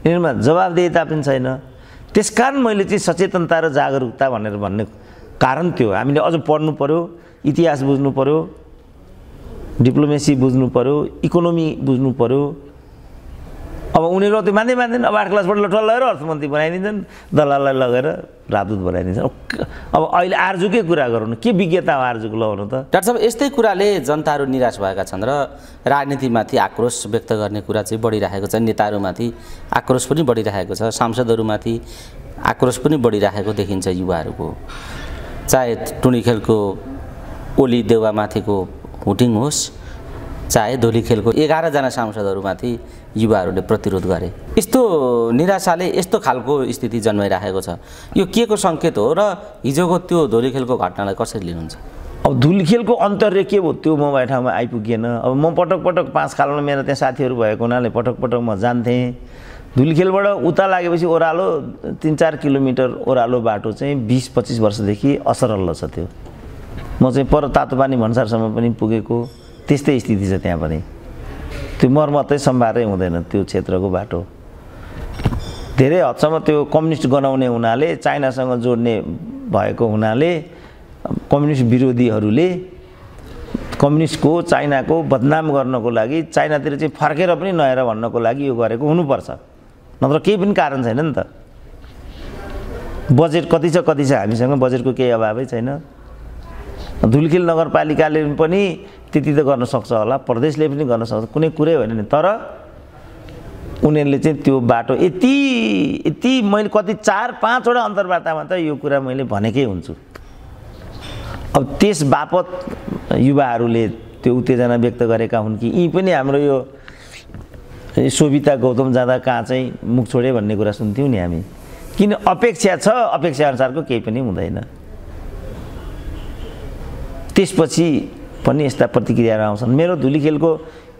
यिनीहरूमा जवाबदेहिता पनि छैन। त्यसकारण मैले चाहिँ सचेतनता र जागरुकता भनेर भन्ने कारण त्यो हामीले अझ पढ्नु पऱ्यो इतिहास बुझ्नु पऱ्यो डिप्लोमेसी बुझ्नु पऱ्यो इकोनोमी बुझ्नु पऱ्यो अब उनीहरू त्यो मान्दै मान्दैन अब आठ क्लासबाट लट्ठ लगेर अर्थमन्त्री बनाइदिन्छन् दलाललाई लगेर राजदूत बनाइदिन्छन्। अब अहिले आर्जुकै कुरा गरौँ के विज्ञता हो आर्जुको लगाउनु त? डाक्टर साहब यस्तै कुराले जनताहरू निराश भएका छन् र राजनीतिमाथि आक्रोश व्यक्त गर्ने कुरा चाहिँ बढिरहेको छ नेताहरूमाथि आक्रोश पनि बढिरहेको छ सांसदहरूमाथि आक्रोश पनि बढिरहेको देखिन्छ युवाहरूको। चाहे टुनी खेलको ओली देउवामाथिको हुटिङ होस् चाहे धोली खेलको एघारजना सांसदहरूमाथि युवाहरूले प्रतिरोध गरे। यस्तो निराशाले यस्तो खालको स्थिति जन्माइराखेको छ। यो के को सङ्केत हो र हिजोको त्यो धोली घटनालाई कसरी लिनुहुन्छ? अब धुली खेलको अन्तर्य के भयो? त्यो म ठाउँमा आइपुगेन। अब म पटक पटक पाँच खालमा मेरो त्यहाँ साथीहरू भएको हुनाले पटक पटक म जान्थेँ। धुली खेलबाट उता लागेपछि ओह्रालो तिन चार किलोमिटर ओह्रालो बाटो चाहिँ बिस पच्चिस वर्षदेखि असरल्ल छ त्यो। म चाहिँ पर तातो पानी भन्सारसम्म पनि पुगेको। त्यस्तै स्थिति छ त्यहाँ पनि। त्यो मर्मतै सम्भारै हुँदैन त्यो क्षेत्रको बाटो। धेरै हदसम्म त्यो कम्युनिस्ट गनाउने हुनाले चाइनासँग जोड्ने भएको हुनाले कम्युनिस्ट विरोधीहरूले कम्युनिस्टको चाइनाको बदनाम गर्नको लागि चाइनातिर चाहिँ फर्केर पनि नहेर भन्नको लागि यो गरेको हुनुपर्छ। नत्र केही पनि कारण छैन नि त। बजेट कति छ कति छ हामीसँग बजेटको केही अभावै छैन। धुलखिल नगरपालिकाले पनि त्यति त गर्न सक्छ होला प्रदेशले पनि गर्न सक्छ कुनै कुरै होइन नि। तर उनीहरूले चाहिँ त्यो बाटो यति यति मैले कति चार पाँचवटा अन्तर्वार्तामा त यो कुरा मैले भनेकै हुन्छु। अब त्यस बापत युवाहरूले त्यो उत्तेजना व्यक्त गरेका हुन् कि यी पनि हाम्रो यो सोभिता गौतम जाँदा कहाँ चाहिँ मुख छोडे भन्ने कुरा सुन्थ्यौँ नि हामी। किन अपेक्षा छ अपेक्षा अनुसारको केही पनि हुँदैन। त्यसपछि पनि यस्ता प्रतिक्रियाहरू आउँछन्। मेरो धुली खेलको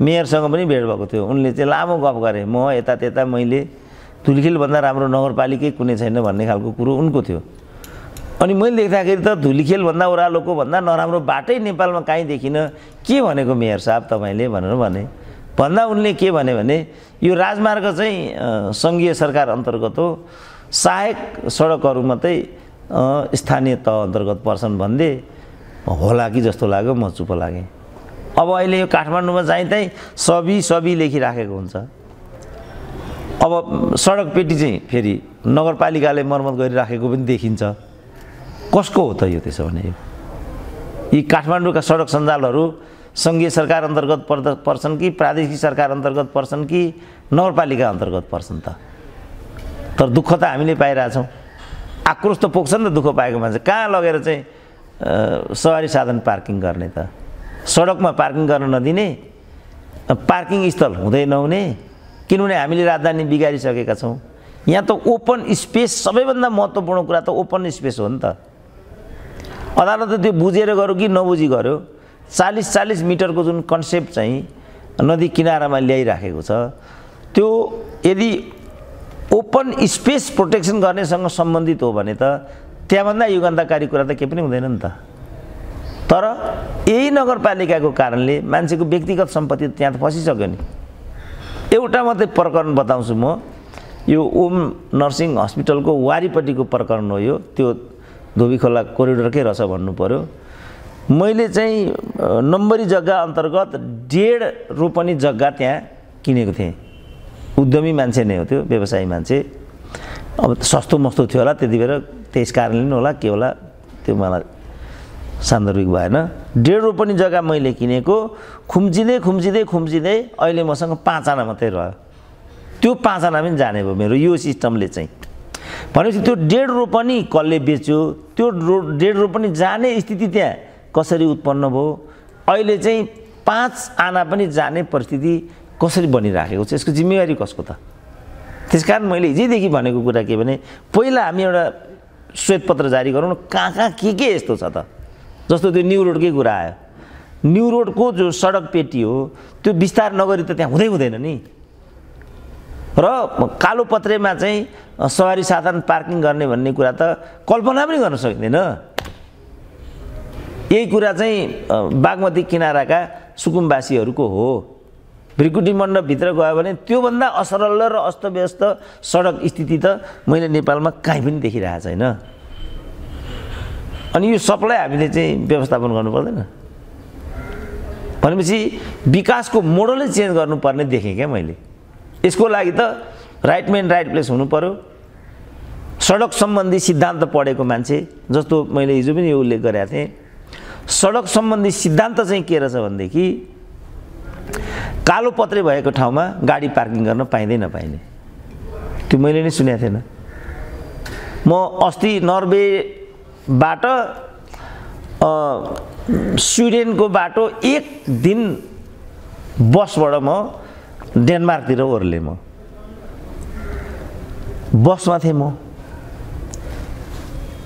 मेयरसँग पनि भेट भएको थियो। उनले चाहिँ लामो गफ गरे। म यता त्यता मैले धुलीखेलभन्दा राम्रो नगरपालिकै कुनै छैन भन्ने खालको कुरो उनको थियो। अनि मैले देख्दाखेरि त धुलीखेलभन्दा ओह्रालोको भन्दा नराम्रो बाटै नेपालमा काहीँ देखिनँ के भनेको मेयर साहब तपाईँले भनेर भने। भन्दा उनले के भने भने यो राजमार्ग चाहिँ सङ्घीय सरकार अन्तर्गत हो। सहायक सडकहरू मात्रै स्थानीय तह अन्तर्गत पर्छन् भन्दै होला कि जस्तो लाग्यो म चुप लागेँ। अब अहिले यो काठमाडौँमा चाहिँ चाहिँ सबी सबी लेखिराखेको हुन्छ। अब सडक पेटी चाहिँ फेरि नगरपालिकाले मर्मत गरिराखेको पनि देखिन्छ। कसको हो त यो त्यसो भने यो? यी काठमाडौँका सडक सञ्जालहरू सङ्घीय सरकार अन्तर्गत पर्द पर्छन् कि प्रादेशिक सरकार अन्तर्गत पर्छन् कि नगरपालिका अन्तर्गत पर्छन् त? तर दुःख त हामीले पाइरहेछौँ। आक्रोश त पोख्छ नि त दुःख पाएको मान्छे कहाँ लगेर चाहिँ सवारी साधन पार्किङ गर्ने त। सडकमा पार्किङ गर्न नदिने पार्किङ स्थल हुँदै नहुने किनभने हामीले राजधानी बिगारिसकेका छौँ। यहाँ त ओपन स्पेस सबैभन्दा महत्त्वपूर्ण कुरा त ओपन स्पेस हो नि त। अदालत त्यो बुझेर गर्यो कि नबुझी गर्यो चालिस चालिस मिटरको जुन कन्सेप्ट चाहिँ नदी किनारामा ल्याइराखेको छ त्यो यदि ओपन स्पेस प्रोटेक्सन गर्नेसँग सम्बन्धित हो भने त त्यहाँभन्दा युगान्तकारी कुरा त केही पनि हुँदैन नि त। तर यही नगरपालिकाको कारणले मान्छेको व्यक्तिगत सम्पत्ति त्यहाँ त फसिसक्यो नि। एउटा मात्रै प्रकरण बताउँछु म यो ओम नर्सिङ हस्पिटलको वारिपट्टिको प्रकरण हो यो त्यो धोबी खोला कोरिडोरकै रहेछ भन्नु पऱ्यो मैले चाहिँ नम्बरी जग्गा अन्तर्गत डेढ रोपनी जग्गा त्यहाँ किनेको थिएँ। उद्यमी मान्छे नै हो त्यो व्यवसायी मान्छे। अब सस्तो मस्तो थियो होला त्यति बेला त्यस कारणले पनि होला के होला त्यो मलाई सान्दर्भिक भएन। डेढ रोपनी जग्गा मैले किनेको खुम्चिँदै खुम्चिँदै खुम्चिँदै अहिले मसँग पाँचजना मात्रै रह्यो। त्यो पाँचजना पनि जाने भयो मेरो यो सिस्टमले चाहिँ। भनेपछि त्यो डेढ रोपनी कसले बेच्यो त्यो रो डेढ रोपनी जाने स्थिति त्यहाँ कसरी उत्पन्न भयो? अहिले चाहिँ पाँच आना पनि जाने परिस्थिति कसरी बनिराखेको छ? यसको जिम्मेवारी कसको त? त्यस कारण मैले हिजैदेखि भनेको कुरा के भने पहिला हामी एउटा श्वेतपत्र जारी गरौँ कहाँ कहाँ के के यस्तो छ त? जस्तो त्यो न्यु रोडकै कुरा आयो। न्यु रोडको जो सडक पेटी हो त्यो विस्तार नगरी त त्यहाँ हुँदै हुँदैन नि। र कालो पत्रेमा चाहिँ सवारी साधन पार्किङ गर्ने भन्ने कुरा त कल्पना पनि गर्न सकिँदैन। यही कुरा चाहिँ बागमती किनाराका सुकुम्बासीहरूको हो। भ्रिकुटी मण्डपभित्र गयो भने त्योभन्दा असरल र अस्तव्यस्त सडक स्थिति त मैले नेपालमा काहीँ पनि देखिरहेको छैन। अनि यो सबलाई हामीले चाहिँ व्यवस्थापन गर्नु पर्दैन। भनेपछि विकासको मोडलै चेन्ज गर्नुपर्ने देखेँ क्या मैले। यसको लागि त राइट मेन राइट प्लेस हुनु पऱ्यो सडक सम्बन्धी सिद्धान्त पढेको मान्छे जस्तो मैले हिजो पनि यो उल्लेख गरेको थिएँ सडक सम्बन्धी सिद्धान्त चाहिँ के रहेछ भनेदेखि कालो पत्रे भएको ठाउँमा गाडी पार्किङ गर्न पाइँदै नपाइने त्यो मैले नै सुनेको थिएन। म अस्ति नर्वेबाट स्विडेनको बाटो एक दिन बसबाट म डेनमार्कतिर ओर्लेँ म। बसमा थिएँ म।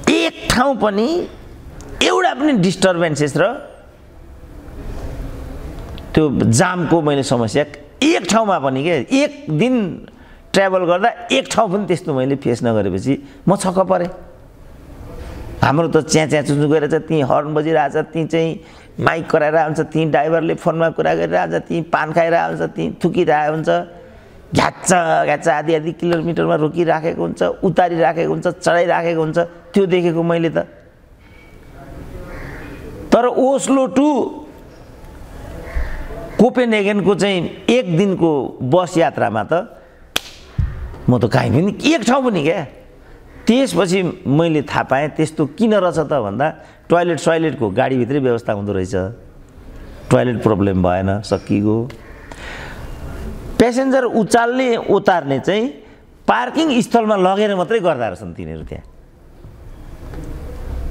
एक ठाउँ पनि एउटा पनि डिस्टर्बेन्सेस र त्यो जामको मैले समस्या एक ठाउँमा पनि के एक दिन ट्राभल गर्दा एक ठाउँ पनि त्यस्तो मैले फेस नगरेपछि म छक्क परेँ। हाम्रो त च्याँ च्याँ चुचु गरेर त्यहीँ हर्न बजिरहेछ त्यहीँ चाहिँ माइक कराएर हुन्छ त्यहीँ ड्राइभरले फोनमा कुरा गरिरहेको हुन्छ त्यहीँ पान खाइरहेको हुन्छ त्यहीँ थुकिरहेको हुन्छ। घ्याच्च घ्याच्च आधी आधी किलोमिटरमा रोकिराखेको हुन्छ उतारिराखेको हुन्छ चढाइराखेको हुन्छ। त्यो देखेको मैले त। तर ओस्लो टु कोपेनेगेनको चाहिँ एक दिनको बस यात्रामा त म त काहीँ पनि एक ठाउँ पनि क्या। त्यसपछि मैले थाहा पाएँ त्यस्तो किन रहेछ त भन्दा टोइलेट सोइलेटको गाडीभित्रै व्यवस्था हुँदो रहेछ। टोइलेट प्रब्लम भएन सकिगयो। पेसेन्जर उचाल्ने उतार्ने चाहिँ पार्किङ स्थलमा लगेर मात्रै गर्दा रहेछन् तिनीहरू त्यहाँ।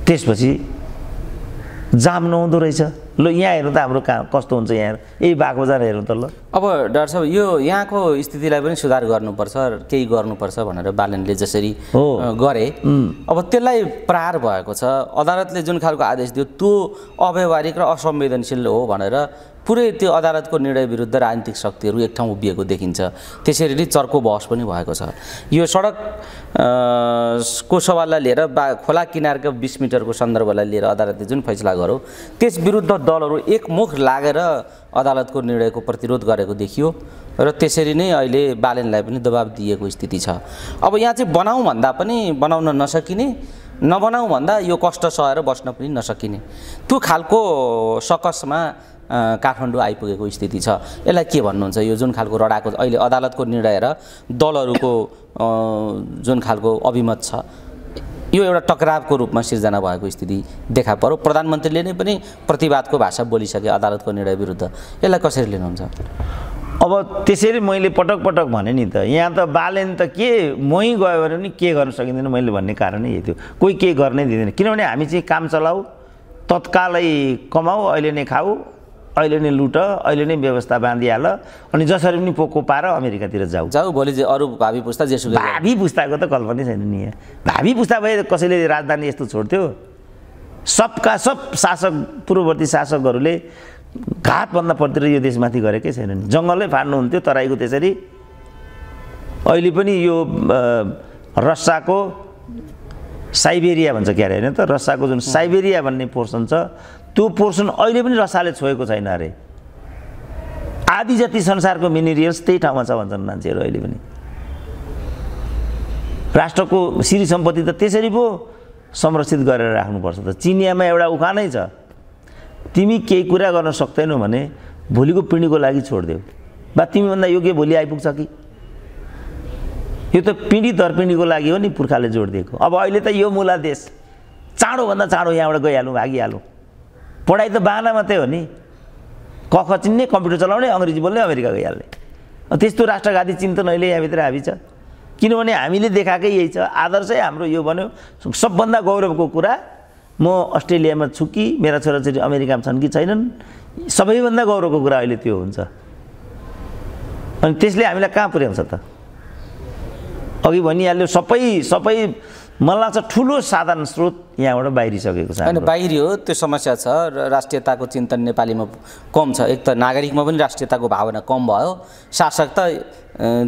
त्यसपछि जाम नहुँदो रहेछ। ल यहाँ हेर्नु त हाम्रो कहाँ कस्तो हुन्छ यहाँ यही बागबजार हेर्नु त ल। अब डाक्टर साहब यो यहाँको स्थितिलाई पनि सुधार गर्नुपर्छ केही गर्नुपर्छ भनेर बालनले जसरी हो। गरे। अब त्यसलाई प्रहार भएको छ। अदालतले जुन खालको आदेश दियो त्यो अव्यवहारिक र असंवेदनशील हो भनेर पुरै त्यो अदालतको निर्णय विरुद्ध राजनीतिक शक्तिहरू एक ठाउँ उभिएको देखिन्छ। त्यसरी नै चर्को बहस पनि भएको छ। यो सडक को सवाललाई लिएर बा खोला किनारको बिस मिटरको सन्दर्भलाई लिएर अदालतले जुन फैसला गर्यो त्यस विरुद्ध दलहरू एकमुख लागेर अदालतको निर्णयको प्रतिरोध गरेको देखियो र त्यसरी नै अहिले बालेनलाई पनि दबाब दिएको स्थिति छ। अब यहाँ चाहिँ बनाउँ भन्दा पनि बनाउन नसकिने नबनाउँ भन्दा यो कष्ट सहेर बस्न पनि नसकिने। त्यो खालको सकसमा काठमाडौँ आइपुगेको स्थिति छ। यसलाई के भन्नुहुन्छ? यो जुन खालको रडाको अहिले अदालतको निर्णय र दलहरूको जुन खालको अभिमत छ यो एउटा टकरावको रूपमा सिर्जना भएको स्थिति देखा पर्यो। प्रधानमन्त्रीले नै पनि प्रतिवादको भाषा बोलिसके अदालतको निर्णय विरुद्ध। यसलाई कसरी लिनुहुन्छ? अब त्यसरी मैले पटक पटक भने नि त यहाँ त बालेन त के मै गयो भने पनि के गर्न सकिँदैन मैले भन्ने कारण यही थियो। कोही केही गर्नै दिँदैन। किनभने हामी चाहिँ काम चलाऊ तत्कालै कमाऊ अहिले नै खाऊ। अहिले नै लुट अहिले नै व्यवस्था बाँधिहाल अनि जसरी पनि पोको पार अमेरिकातिर जाऊ। जाऊ भोलि अरू भावी पुस्ता गरौँ। भावी पुस्ताको त कल्पनै छैन नि यहाँ। भावी पुस्ता भए कसैले राजधानी यस्तो छोड्थ्यो? सबका सब शासक पूर्ववर्ती शासकहरूले घातभन्दा पतिर यो देशमाथि गरेकै छैन नि जङ्गलै फाड्नुहुन्थ्यो तराईको त्यसरी। अहिले पनि यो रसाको साइबेरिया भन्छ क्यारे होइन त? रसाको जुन साइबेरिया भन्ने पोर्सन छ त्यो पोर्सन अहिले पनि रसाले छोएको छैन अरे। आदि जति संसारको मिनेरियल्स त्यही ठाउँमा छ भन्छन् मान्छेहरू अहिले पनि। राष्ट्रको श्री सम्पत्ति त त्यसरी पो संरक्षित गरेर राख्नुपर्छ त। चिनियामा एउटा उखानै छ। तिमी केही कुरा गर्न सक्दैनौ भने भोलिको पिँढीको लागि छोडिदेऊ। बा तिमीभन्दा योग्य भोलि आइपुग्छ कि? यो त पिँढी दर पिँढीको लागि हो नि पुर्खाले जोडिदिएको। अब अहिले त यो मुला देश चाँडोभन्दा चाँडो यहाँबाट गइहालौँ भागिहालौँ। पढाइ त बाहना मात्रै हो नि। क ख चिन्ने कम्प्युटर चलाउने अङ्ग्रेजी बोल्ने अमेरिका गइहाल्ने त्यस्तो राष्ट्रघाती चिन्तन अहिले यहाँभित्र हाबी छ। किनभने हामीले देखाएकै यही छ। आदर्शै हाम्रो यो भन्यो। सबभन्दा गौरवको कुरा म अस्ट्रेलियामा छु कि मेरा छोराछोरी अमेरिकामा छन् कि छैनन् सबैभन्दा गौरवको कुरा अहिले त्यो हुन्छ। अनि त्यसले हामीलाई कहाँ पुर्याउँछ त? अघि भनिहाल्यो सबै सबै मलाई लाग्छ ठुलो साधन स्रोत यहाँबाट बाहिरिसकेको छ होइन हाम्रो। बाहिरी हो त्यो समस्या छ र राष्ट्रियताको चिन्तन नेपालीमा कम छ। एक त नागरिकमा पनि राष्ट्रियताको भावना कम भयो। शासक त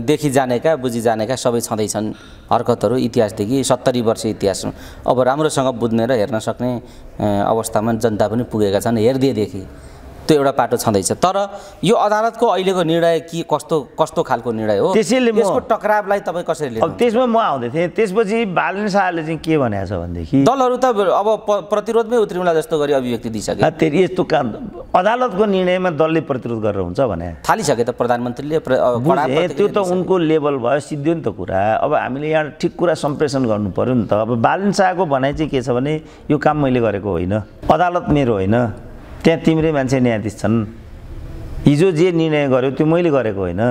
देखि जानेका बुझी जानेका सबै छँदैछन् हरकतहरू इतिहासदेखि सत्तरी वर्ष इतिहास अब राम्रोसँग बुझ्ने र हेर्न सक्ने अवस्थामा जनता पनि पुगेका छन्। हेरिदिएदेखि त्यो एउटा पाटो छँदैछ। तर यो अदालतको अहिलेको निर्णय के कस्तो कस्तो खालको निर्णय हो? त्यसैले यसको टकरावलाई तपाईँ कसरी अब लिनु त्यसमा म आउँदै थिएँ त्यसपछि बालन शाहले चाहिँ के भनेको छ भनेदेखि दलहरू त अब प्रतिरोधमै उत्रिउँला जस्तो गरी अभिव्यक्ति दिइसके "आ, तेरि यस्तो काम अदालतको निर्णयमा दलले प्रतिरोध गरेर हुन्छ भने। थालिसके त प्रधानमन्त्रीले त्यो त उनको लेभल भयो सिद्धियो नि त कुरा। अब हामीले यहाँ ठिक कुरा सम्प्रेषण गर्नु पऱ्यो नि त। अब बालन शाहको भनाइ चाहिँ के छ भने यो काम मैले गरेको होइन। अदालत मेरो होइन। त्यहाँ तिम्रै मान्छे न्यायाधीश छन्। हिजो जे निर्णय गर्यो त्यो मैले गरेको होइन।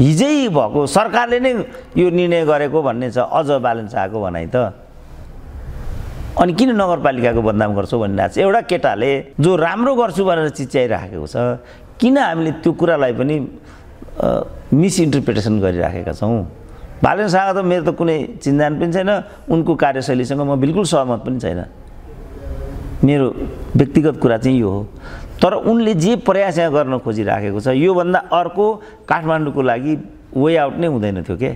हिजै भएको सरकारले नै यो निर्णय गरेको भन्ने छ अझ बालन शाहको भनाइ त। अनि किन नगरपालिकाको बदनाम गर्छौ भनिरहेको छ एउटा केटाले जो राम्रो गर्छु भनेर चिच्याइराखेको छ किन हामीले त्यो कुरालाई पनि मिसइन्टरप्रिटेसन गरिराखेका छौँ? बालन शाह त मेरो त कुनै चिन्जान पनि छैन उनको कार्यशैलीसँग म बिल्कुल सहमत पनि छैन। मेरो व्यक्तिगत कुरा चाहिँ यो हो। तर उनले जे प्रयास यहाँ गर्न खोजिराखेको छ योभन्दा अर्को काठमाडौँको लागि वे आउट नै हुँदैन थियो के?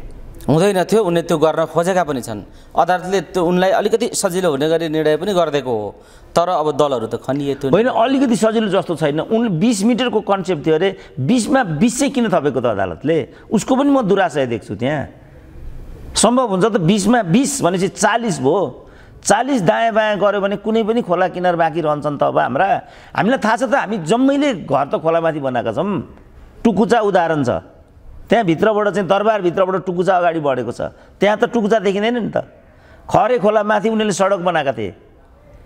हुँदैन थियो उनले त्यो गर्न खोजेका पनि छन्। अदालतले त्यो उनलाई अलिकति सजिलो हुने गरी निर्णय पनि गरिदिएको हो। तर अब दलहरू त खनिए थियो होइन अलिकति सजिलो जस्तो छैन। उनले बिस मिटरको कन्सेप्ट थियो अरे बिसमा बिस चाहिँ किन थपेको त अदालतले? उसको पनि म दुराशय देख्छु त्यहाँ। सम्भव हुन्छ त बिसमा बिस भनेपछि चालिस भयो। चालिस दायाँ बायाँ गऱ्यो भने कुनै पनि खोला किनार बाँकी रहन्छन् त अब हाम्रा। हामीलाई थाहा छ त हामी जम्मैले घर त खोलामाथि बनाएका छौँ। टुकुचा उदाहरण छ। त्यहाँ भित्रबाट चाहिँ दरबारभित्रबाट टुकुचा अगाडि बढेको छ। त्यहाँ त टुकुचा देखिँदैन नि त। खरे खोलामाथि उनीहरूले सडक बनाएका थिए।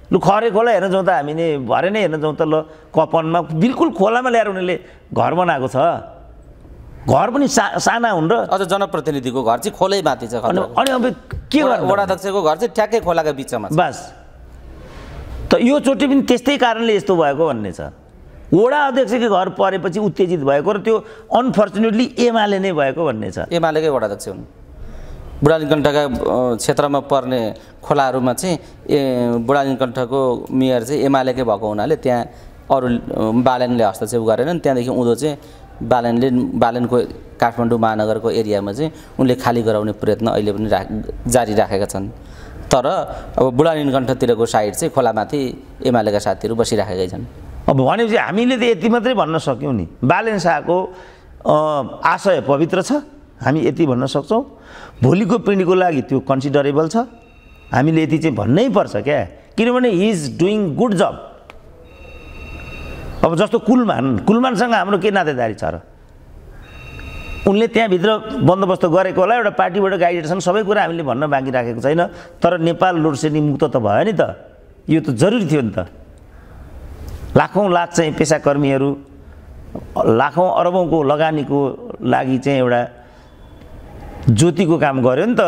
लु खरे खोला हेर्न जाउँ त हामी नै भरे नै हेर्न जाउँ त ल कपनमा बिल्कुल खोलामा ल्याएर उनीहरूले घर बनाएको छ। घर पनि सा साना हुन् र अझ जनप्रतिनिधिको घर चाहिँ खोलै माथि छ अनि अब के वडा- गर्नु? वडाध्यक्षको घर चाहिँ ठ्याक्कै खोलाको बिचमा बस। त यो चोटि पनि त्यस्तै कारणले यस्तो भएको भन्ने छ। वडा अध्यक्षकै घर परेपछि उत्तेजित भएको र त्यो अनफर्चुनेटली एमाले नै भएको भन्ने छ। एमालेकै वडाध्यक्ष हुन्। बुढालिङकण्ठका अ, क्षेत्रमा पर्ने खोलाहरूमा चाहिँ ए बुढालिङकण्ठको मेयर चाहिँ एमालेकै भएको हुनाले त्यहाँ अरू बालनले हस्तक्षेप गरेनन्। त्यहाँदेखि उँधो चाहिँ बालनले बालनको काठमाडौँ महानगरको एरियामा चाहिँ उनले खाली गराउने प्रयत्न अहिले पनि राख जारी राखेका छन्। तर अब बुढालिङकण्ठतिरको साइड चाहिँ खोलामाथि एमालेका साथीहरू बसिराखेकै छन्। अब भनेपछि हामीले त यति मात्रै भन्न सक्यौँ नि। बालेन शाहको आशय पवित्र छ हामी यति भन्न सक्छौँ। भोलिको पिँढीको लागि त्यो कन्सिडरेबल छ। हामीले यति चाहिँ भन्नै पर्छ क्या। किनभने हि इज डुइङ गुड जब अब जस्तो कुलमान कुलमानसँग हाम्रो के नातेदारी छ र? उनले त्यहाँभित्र बन्दोबस्त गरेको होला एउटा पार्टीबाट गाइडेड छन् सबै कुरा हामीले भन्न बाँकी राखेको छैन। तर नेपाल लोडसेडिङ मुक्त त भयो नि त। यो त जरुरी थियो नि त। लाखौँ लाख चाहिँ पेसाकर्मीहरू लाखौँ अरबौँको लगानीको लागि चाहिँ एउटा ज्योतिको काम गर्यो नि त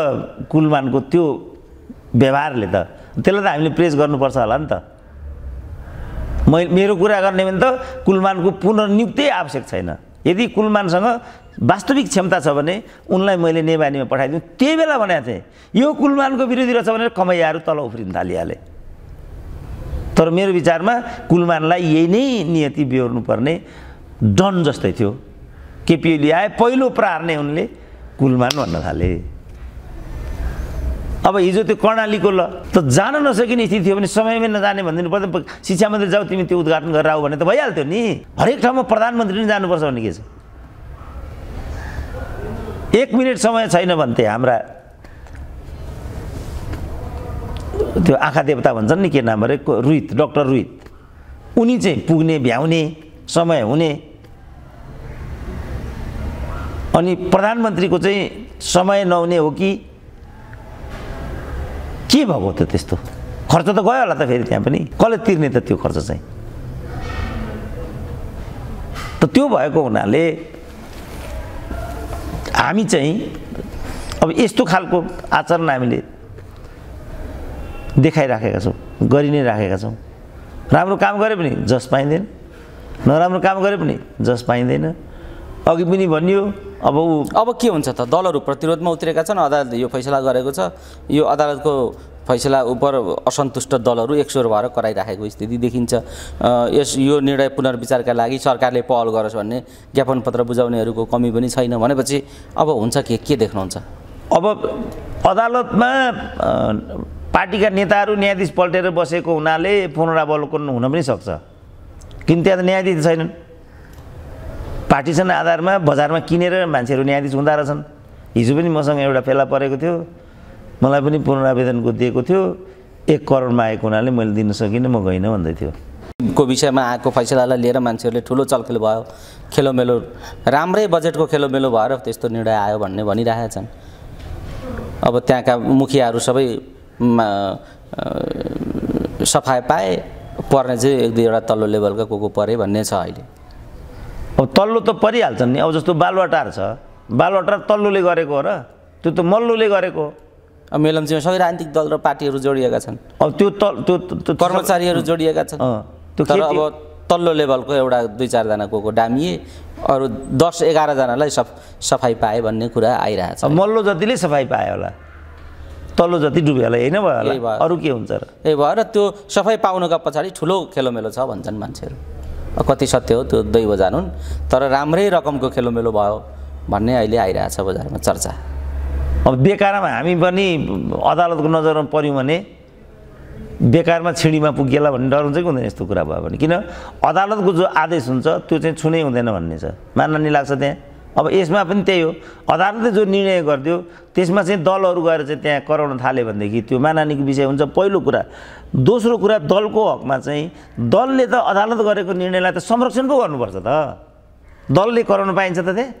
कुलमानको त्यो व्यवहारले त। त्यसलाई त हामीले प्रेस गर्नुपर्छ होला नि त। म मेरो कुरा गर्ने भने त कुलमानको पुनर्नियुक्ति आवश्यक छैन। यदि कुलमानसँग वास्तविक क्षमता छ भने उनलाई मैले नेबानीमा पठाइदिउँ। त्यही बेला भनेको थिएँ यो कुलमानको विरोधी रहेछ भनेर कमैयाहरू तल उफ्रिन थालिहालेँ। तर मेरो विचारमा कुलमानलाई यही नै नियति बेहोर्नुपर्ने डन जस्तै थियो। केपी ओली आए पहिलो प्रहार नै उनले कुलमान भन्न थाले। अब हिजो त्यो कर्णालीको ल। त जान नसकिने स्थिति थियो भने समयमै नजाने भनिदिनु पर्दा शिक्षा मन्त्री जाऊ तिमी त्यो उद्घाटन गरेर आऊ भने त भइहाल्थ्यो नि। हरेक ठाउँमा प्रधानमन्त्री नै जानुपर्छ भन्ने के छ? एक मिनट समय छैन भन्थे हाम्रा। त्यो आँखा देवता भन्छन् नि के नाम अरे? रुहित डक्टर रुहित। उनी चाहिँ पुग्ने भ्याउने समय हुने। अनि प्रधानमन्त्रीको चाहिँ समय नहुने हो कि के भएको त त्यस्तो? खर्च त गयो होला त फेरि त्यहाँ पनि। कसले तिर्ने त त्यो खर्च चाहिँ? त त्यो भएको हुनाले हामी चाहिँ अब यस्तो खालको आचरण हामीले देखाइराखेका छौँ गरि नै राखेका छौँ। राम्रो काम गरे पनि जस पाइँदैन नराम्रो काम गरे पनि जस पाइँदैन। अघि पनि भनियो अब ऊ अब के हुन्छ त? दलहरू प्रतिरोधमा उत्रेका छन् अदालतले यो फैसला गरेको छ। यो अदालतको फैसला उप असन्तुष्ट दलहरू एकस्वर भएर कराइराखेको स्थिति देखिन्छ। यस यो निर्णय पुनर्विचारका लागि सरकारले पहल गरोस् भन्ने ज्ञापन पत्र बुझाउनेहरूको कमी पनि छैन भनेपछि अब हुन्छ के? के देख्नुहुन्छ? अब अदालतमा पार्टीका नेताहरू न्यायाधीश पल्टेर बसेको हुनाले पुनरा अवलोकन हुन पनि सक्छ। किन त्यहाँ त न्यायाधीश छैनन्? पार्टिसन आधारमा बजारमा किनेर मान्छेहरू न्यायाधीश हुँदो रहेछन्। हिजो पनि मसँग एउटा फेला परेको थियो। मलाई पनि पुनरावेदनको दिएको थियो। एक करोडमा आएको हुनाले मैले दिन सकिनँ म गइनँ भन्दै थियो। को विषयमा आएको फैसलालाई लिएर मान्छेहरूले ठुलो चलखेल भयो। खेलोमेलो राम्रै बजेटको खेलोमेलो भएर त्यस्तो निर्णय आयो भन्ने भनिरहेका छन्। अब त्यहाँका मुखियाहरू सबै सफाइ पाए पर्ने चाहिँ एक दुईवटा तल्लो लेभलका को को परे भन्ने छ अहिले। अब तल्लो त परिहाल्छन् नि। अब जस्तो बालवाटार छ बालवाटार तल्लोले गरेको हो र? त्यो त मल्लोले गरेको हो। मेलम्चीमा सबै राजनीतिक दल र पार्टीहरू जोडिएका छन्। अब त्यो तल त्यो कर्मचारीहरू जोडिएका छन्। त्यो तर अब तल्लो लेभलको एउटा दुई चारजना को को डामिए अरू दस एघारजनालाई सफ सफाइ पाए भन्ने कुरा आइरहेछ। मल्लो जतिले सफाइ पायो होला तल्लो जति डुब्यो होला होइन भयो होला। अरू के हुन्छ र? त्यही भएर त्यो सफाइ पाउनुका पछाडि ठुलो खेलोमेलो छ भन्छन् मान्छेहरू। कति सत्य हो त्यो दैव जानुन् तर राम्रै रकमको खेलोमेलो भयो भन्ने अहिले आइरहेछ बजारमा चर्चा। अब बेकारमा हामी पनि अदालतको नजरमा पऱ्यौँ भने बेकारमा छिडीमा पुगेला भन्ने डर हुन्छ कि हुँदैन यस्तो कुरा भयो भने? किन? अदालतको जो आदेश हुन्छ त्यो चाहिँ छुनै हुँदैन भन्ने छ। मान्न नि लाग्छ त्यहाँ। अब यसमा पनि त्यही हो। अदालतले जो निर्णय गरिदियो त्यसमा चाहिँ दलहरू गएर चाहिँ त्यहाँ कराउन थाल्यो भनेदेखि त्यो मानानीको विषय हुन्छ। पहिलो कुरा दोस्रो कुरा दलको हकमा चाहिँ दलले त अदालत गरेको निर्णयलाई त संरक्षण पो गर्नुपर्छ त। दलले कराउन पाइन्छ त त्यहाँ।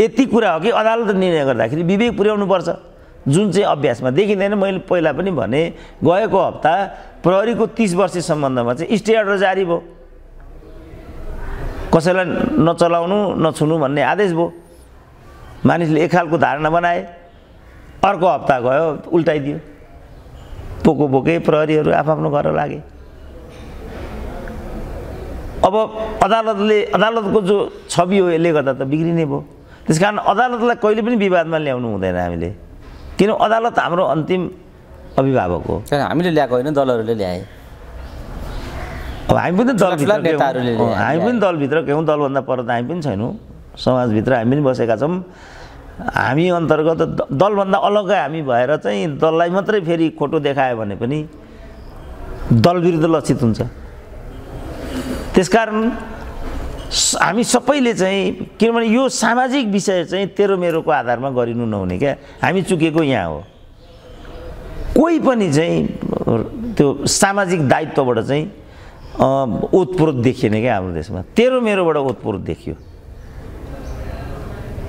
यति कुरा हो कि अदालत निर्णय गर्दाखेरि विवेक पुर्याउनुपर्छ। जुन चाहिँ अभ्यासमा देखिँदैन मैले पहिला पनि भने गएको हप्ता प्रहरीको तिस वर्ष सम्बन्धमा चाहिँ स्टे अर्डर जारी भयो। कसैलाई नचलाउनु नछुनु भन्ने आदेश भयो। मानिसले एक खालको धारणा बनाए अर्को हप्ता गयो उल्टाइदियो। पोको बोके प्रहरीहरू आफ्नो घर लागे। अब अदालतले अदालतको जो छवि हो यसले गर्दा त बिग्रिने भयो। त्यस कारण अदालतलाई कहिले पनि विवादमा ल्याउनु हुँदैन हामीले। किन? अदालत हाम्रो अन्तिम अभिभावक हो। हामीले ल्याएको होइन दलहरूले ल्याए। हामी पनि दलभित्र नेताहरूले हामी पनि दलभित्र केहौँ दलभन्दा पर त हामी पनि छैनौँ। समाजभित्र हामी पनि बसेका छौँ। हामी अन्तर्गत दलभन्दा अलग्गै हामी भएर चाहिँ दललाई मात्रै फेरि खोटो देखायो भने पनि दल विरुद्ध लक्षित हुन्छ। त्यसकारण हामी सबैले चाहिँ किनभने यो सामाजिक विषय चाहिँ तेरो मेरोको आधारमा गरिनु नहुने क्या। हामी चुकेको यहाँ हो। कोही पनि चाहिँ त्यो सामाजिक दायित्वबाट चाहिँ ओतप्रोत देखिएन क्या हाम्रो देशमा? तेरो मेरोबाट ओतप्रोत देखियो।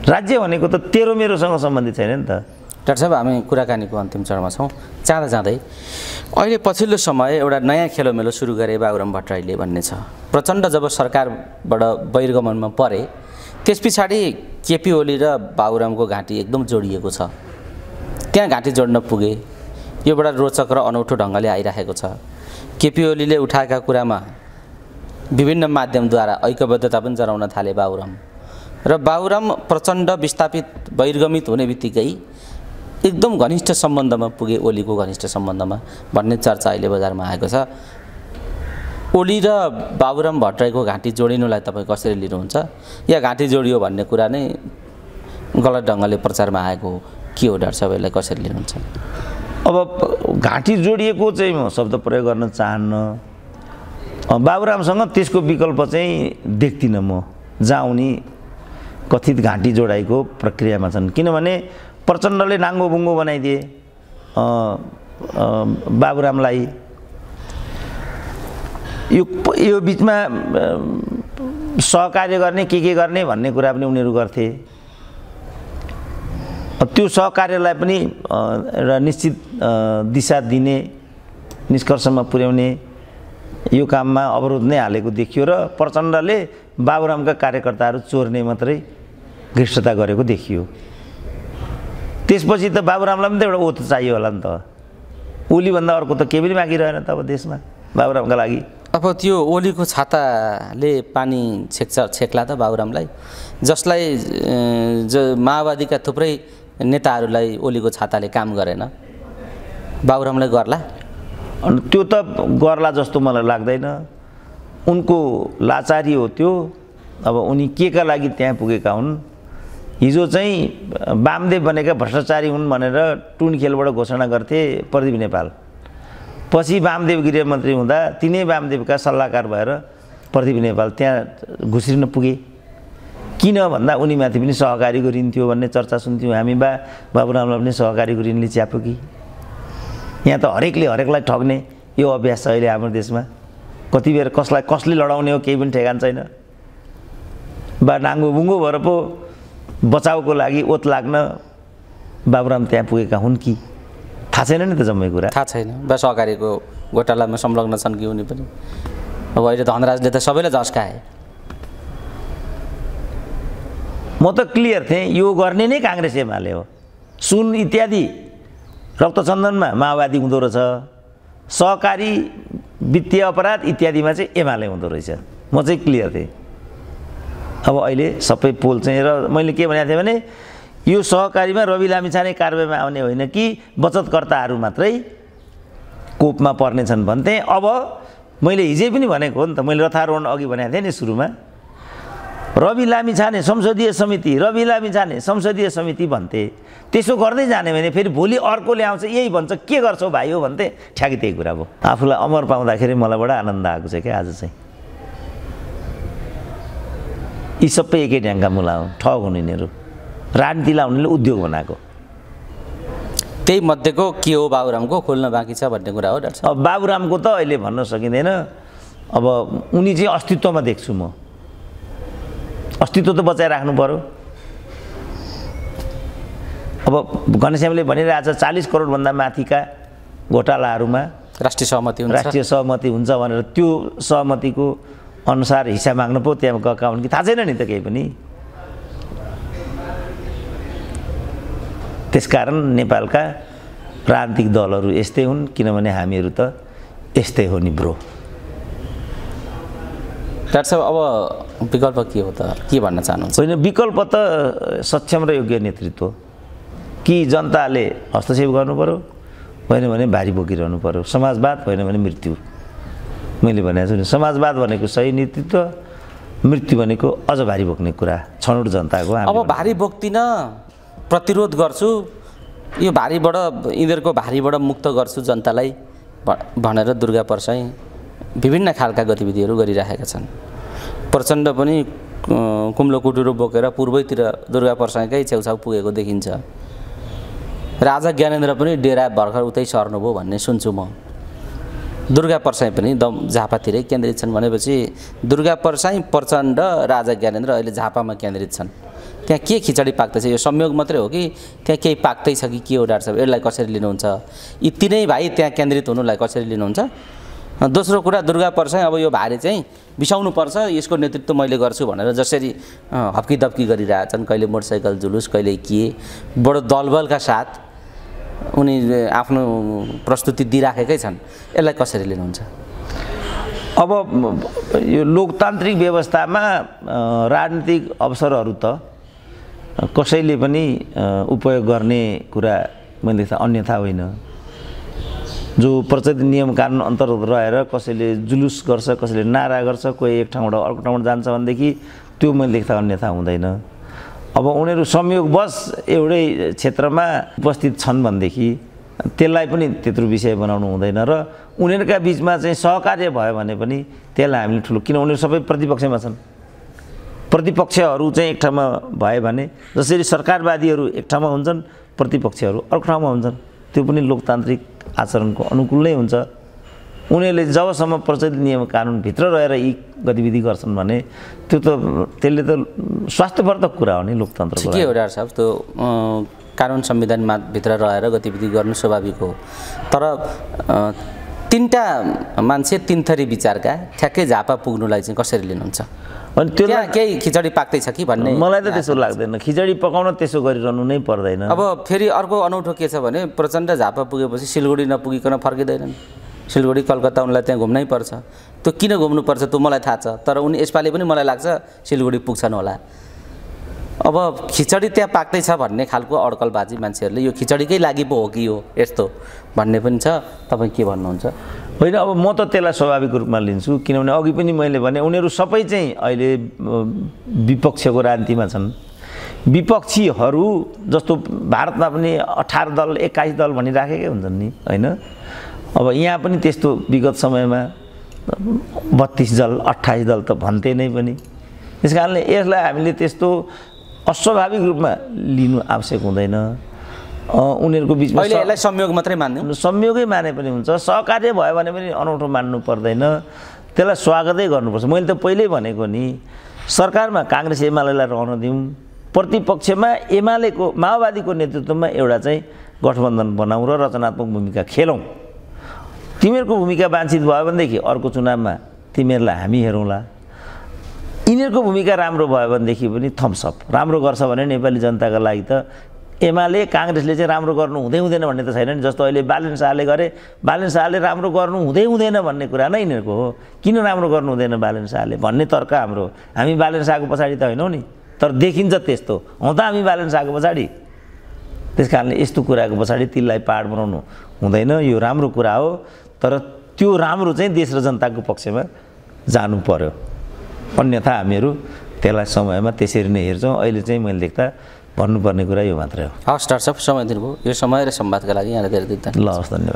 राज्य भनेको त तेरो मेरोसँग सम्बन्धित छैन नि त। डाक्टर साहब हामी कुराकानीको अन्तिम चरणमा छौँ। जाँदा जाँदै अहिले पछिल्लो समय एउटा नयाँ खेलोमेलो सुरु गरे बाबुराम भट्टराईले भन्ने छ प्रचण्ड जब सरकारबाट बहिर्गमनमा परे त्यस पछाडि केपी ओली र बाबुरामको घाँटी एकदम जोडिएको छ। त्यहाँ घाँटी जोड्न पुगे यो बडा रोचक र अनौठो ढङ्गले आइरहेको छ। केपी ओलीले उठाएका कुरामा विभिन्न माध्यमद्वारा ऐक्यबद्धता पनि जनाउन थाले बाबुराम। र बाबुराम प्रचण्ड विस्थापित बहिर्गमित हुने बित्तिकै एकदम घनिष्ठ सम्बन्धमा पुगे ओलीको घनिष्ठ सम्बन्धमा भन्ने चर्चा अहिले बजारमा आएको छ। ओली र बाबुराम भट्टराईको घाँटी जोडिनुलाई तपाईँ कसरी लिनुहुन्छ? या घाँटी जोडियो भन्ने कुरा नै गलत ढङ्गले प्रचारमा आएको हो के हो डाक्टर साहब यसलाई कसरी लिनुहुन्छ? अब घाँटी जोडिएको चाहिँ म शब्द प्रयोग गर्न चाहन्न। बाबुरामसँग त्यसको विकल्प चाहिँ देख्दिनँ म। जहाँ उनी कथित घाँटी जोडाइको प्रक्रियामा छन्। किनभने प्रचण्डले नाङ्गो बुङ्गो बनाइदिए बाबुरामलाई। यो यो बिचमा सहकार्य गर्ने के के गर्ने भन्ने कुरा पनि उनीहरू गर्थे। त्यो सहकार्यलाई पनि एउटा निश्चित दिशा दिने निष्कर्षमा पुर्याउने यो काममा अवरोध नै हालेको देखियो र प्रचण्डले बाबुरामका कार्यकर्ताहरू चोर्ने मात्रै घृष्टता गरेको देखियो। त्यसपछि त बाबुरामलाई पनि त एउटा ओत चाहियो होला नि त। ओलीभन्दा अर्को त केही पनि बाँकी रहेन त अब देशमा बाबुरामका लागि। अब त्यो ओलीको छाताले पानी छेक्छ छेक्ला त बाबुरामलाई। जसलाई जो माओवादीका थुप्रै नेताहरूलाई ओलीको छाताले काम गरेन। बाबुरामलाई गर्ला? त्यो त गर्ला जस्तो मलाई लाग्दैन। उनको लाचारी हो त्यो। अब उनी के का लागि त्यहाँ पुगेका हुन्? हिजो चाहिँ वामदेव बनेका भ्रष्टाचारी हुन् भनेर टुन खेलबाट घोषणा गर्थे प्रदीप नेपाल। पछि वामदेव गृहमन्त्री हुँदा तिनै वामदेवका सल्लाहकार भएर प्रदीप नेपाल त्यहाँ घुस्रिन पुगे। किन भन्दा उनीमाथि पनि सहकारीको ऋण थियो भन्ने चर्चा सुन्थ्यौँ हामी बा बाबुरामलाई पनि सहकारीको ऋणले च्याप्यो कि? यहाँ त हरेकले हरेकलाई ठग्ने यो अभ्यास छ अहिले हाम्रो देशमा। कति बेर कसलाई कसले लडाउने हो केही पनि ठेगान छैन। बा नाङ्गो बुङ्गो भएर पो बचाउको लागि ओत लाग्न बाबुराम त्यहाँ पुगेका हुन् कि? थाहा छैन नि त जम्मै कुरा। थाहा छैन। बा सहकारीको घोटालामा संलग्न छन् कि उनी पनि? अब अहिले धनराजले त सबैलाई झस्काए। म त क्लियर थिएँ यो गर्ने नै काङ्ग्रेस एमाले हो। सुन इत्यादि। रक्तचन्दनमा माओवादी हुँदो रहेछ। सहकारी वित्तीय अपराध इत्यादिमा चाहिँ एमाले हुँदो रहेछ। म चाहिँ क्लियर थिएँ। अब अहिले सबै पोल चाहिँ र मैले के भनेको थिएँ भने यो सहकारीमा रवि लामिछाने कारबाहीमा आउने होइन कि बचतकर्ताहरू मात्रै कोपमा पर्नेछन् भन्थेँ। अब मैले हिजै पनि भनेको हो नि त मैले रथारोहण अघि भनेको थिएँ नि सुरुमा। रवि लामिछाने संसदीय समिति रवि लामिछाने संसदीय समिति भन्थे। त्यसो गर्दै जाने भने फेरि भोलि अर्कोले आउँछ यही भन्छ के गर्छौ भाइ हो भन्थे ठ्याक्कै त्यही कुरा भयो। आफूलाई अमर पाउँदाखेरि मलाई बडा आनन्द आएको छ क्या आज चाहिँ। यी सबै एकै ढ्याङ्का मुला हुन् ठग हुन् यिनीहरू राजनीति लाउनेले उद्योग बनाएको। त्यही मध्येको के हो बाबुरामको? खोल्न बाँकी छ भन्ने कुरा हो डाक्टर अब बाबुरामको त अहिले भन्न सकिँदैन। अब उनी चाहिँ अस्तित्वमा देख्छु म। अस्तित्व त बचाइराख्नु पऱ्यो अब घनश्यामले भनिरहेको छ चालिस करोडभन्दा माथिका घोटालाहरूमा राष्ट्रिय सहमति राष्ट्रिय सहमति हुन्छ भनेर त्यो सहमतिको अनुसार हिसाब माग्नु पो त्यहाँ गएका हुन् कि थाहा छैन नि त केही पनि। त्यसकारण नेपालका राजनीतिक दलहरू यस्तै हुन् किनभने हामीहरू त यस्तै हो नि ब्रो। डाक्टर साहब अब विकल्प के हो त? के भन्न चाहनुहुन्छ? होइन विकल्प त सक्षम र योग्य नेतृत्व कि जनताले हस्तक्षेप गर्नु पऱ्यो होइन भने भारी बोकिरहनु पऱ्यो समाजवाद होइन भने मृत्यु। मैले भनेको छु नि समाजवाद भनेको सही नेतृत्व मृत्यु भनेको अझ भारी बोक्ने कुरा। छनौट जनताको अब भारी बोक्दिनँ प्रतिरोध गर्छु। यो भारीबाट यिनीहरूको भारीबाट मुक्त गर्छु जनतालाई भनेर दुर्गा परसाई विभिन्न खालका गतिविधिहरू गरिरहेका छन्। प्रचण्ड पनि कुम्लो कुटुरो बोकेर पूर्वैतिर दुर्गा परसाईकै छेउछाउ पुगेको देखिन्छ। राजा ज्ञानेन्द्र पनि डेरा भर्खर उतै सर्नुभयो भन्ने सुन्छु म। दुर्गा परसाई पनि दम झापातिरै केन्द्रित छन् भनेपछि दुर्गा परसाई प्रचण्ड राजा ज्ञानेन्द्र अहिले झापामा केन्द्रित छन्। त्यहाँ के खिचडी पाक्दैछ यो संयोग मात्रै हो कि त्यहाँ केही पाक्दैछ कि के हो डाक्टर साहब यसलाई कसरी लिनुहुन्छ? यी तिनै भाइ त्यहाँ केन्द्रित हुनुलाई कसरी लिनुहुन्छ? दोस्रो कुरा दुर्गा परसाई अब यो भारी चाहिँ बिसाउनु पर्छ यसको नेतृत्व मैले गर्छु भनेर जसरी हप्की दप्की गरिरहेछन् कहिले मोटरसाइकल जुलुस कहिले के बडो दलबलका साथ उनी आफ्नो प्रस्तुति दिइराखेकै छन्। यसलाई कसरी लिनुहुन्छ? अब यो लोकतान्त्रिक व्यवस्थामा राजनीतिक अवसरहरू त कसैले पनि उपयोग गर्ने कुरा मैले अन्यथा होइन। जो प्रचलित नियम कानुन अन्तर्गत रहेर कसैले जुलुस गर्छ कसैले नारा गर्छ कोही एक ठाउँबाट अर्को ठाउँबाट जान्छ भनेदेखि त्यो मैले देख्दा अन्यथा हुँदैन। अब उनीहरू संयोगवश एउटै क्षेत्रमा उपस्थित छन् भनेदेखि त्यसलाई पनि त्यत्रो विषय बनाउनु हुँदैन र उनीहरूका बिचमा चाहिँ सहकार्य भयो भने पनि त्यसलाई हामीले ठुलो किन उनीहरू सबै प्रतिपक्षमा छन्? प्रतिपक्षहरू चाहिँ एक ठाउँमा भयो भने जसरी सरकारवादीहरू एक ठाउँमा हुन्छन् प्रतिपक्षहरू अर्को ठाउँमा हुन्छन् त्यो पनि लोकतान्त्रिक आचरणको अनुकूल नै हुन्छ। उनीहरूले जबसम्म प्रचलित नियम कानुनभित्र रहेर यी गतिविधि गर्छन् भने त्यो त त्यसले त स्वास्थ्यवर्धक कुरा हो नि लोकतन्त्रको ठिकै हो डाक्टर साहब त्यो कानुन संविधानमा भित्र रहेर गतिविधि गर्नु स्वाभाविक हो। तर तिनवटा मान्छे तिन थरी विचारका ठ्याक्कै झापा पुग्नुलाई चाहिँ कसरी लिनुहुन्छ? अनि त्यो केही खिचडी पाक्दैछ कि भन्ने मलाई त त्यसो लाग्दैन। खिचडी पकाउन त्यसो गरिरहनु नै पर्दैन। अब फेरि अर्को अनौठो के छ भने प्रचण्ड झापा पुगेपछि सिलगढी नपुगिकन फर्किँदैनन् सिलगढी कलकत्ता उनलाई त्यहाँ घुम्नै पर्छ। त्यो किन घुम्नुपर्छ त्यो मलाई थाहा छ। तर उनी यसपालि पनि मलाई लाग्छ सिलगढी पुग्छन् होला। अब खिचडी त्यहाँ पाक्दैछ भन्ने खालको अड्कलबाजी मान्छेहरूले यो खिचडीकै लागि पो हो कि हो यस्तो भन्ने पनि छ। तपाईँ के भन्नुहुन्छ? होइन अब म त त्यसलाई स्वाभाविक रूपमा लिन्छु किनभने अघि पनि मैले भने उनीहरू सबै चाहिँ अहिले विपक्षको राजनीतिमा छन्। विपक्षीहरू जस्तो भारतमा पनि अठार दल एक्काइस दल भनिराखेकै हुन्छन् नि होइन? अब यहाँ पनि त्यस्तो विगत समयमा बत्तिस दल अट्ठाइस दल त भन्थे नै पनि। त्यस कारणले यसलाई हामीले त्यस्तो अस्वाभाविक रूपमा लिनु आवश्यक हुँदैन। उनीहरूको बिचमा अहिले यसलाई संयोग मात्रै मान्यौँ संयोगै माने पनि हुन्छ। सहकार्य भयो भने पनि अनौठो मान्नु पर्दैन। त्यसलाई स्वागतै गर्नुपर्छ। मैले त पहिल्यै भनेको नि सरकारमा काङ्ग्रेस एमालेलाई रहन दिउँ। प्रतिपक्षमा एमालेको माओवादीको नेतृत्वमा एउटा चाहिँ गठबन्धन बनाउँ र रचनात्मक भूमिका खेलौँ। तिमीहरूको भूमिका वाञ्छित भयो भनेदेखि अर्को चुनावमा तिमीहरूलाई हामी हेरौँला। यिनीहरूको भूमिका राम्रो भयो भनेदेखि पनि थम्सअप राम्रो गर्छ भने नेपाली जनताको लागि त एमाले काङ्ग्रेसले चाहिँ राम्रो गर्नु हुँदै हुँदैन भन्ने त छैन नि। जस्तो अहिले बालेन शाहले गरे बालेन शाहले राम्रो गर्नु हुँदै हुँदैन भन्ने कुरा नै यिनीहरूको हो। किन राम्रो गर्नु हुँदैन बालेन शाहले? भन्ने तर्क हाम्रो। हामी बालेन शाहको पछाडि त होइनौँ नि। तर देखिन्छ त्यस्तो। हौ त हामी बालेन शाहको पछाडि। त्यस कारणले यस्तो कुराको पछाडि तिललाई पाहाड बनाउनु हुँदैन। यो राम्रो कुरा हो। तर त्यो राम्रो चाहिँ देश र जनताको पक्षमा जानु पर्यो। अन्यथा हामीहरू त्यसलाई समयमा त्यसरी नै हेर्छौँ। अहिले चाहिँ मैले देख्दा भन्नुपर्ने कुरा यो मात्रै हो। हवस् डाक्टर साहब समय दिनुभयो यो समय र संवादका लागि यहाँलाई धेरै धेरै ल हस् धन्यवाद।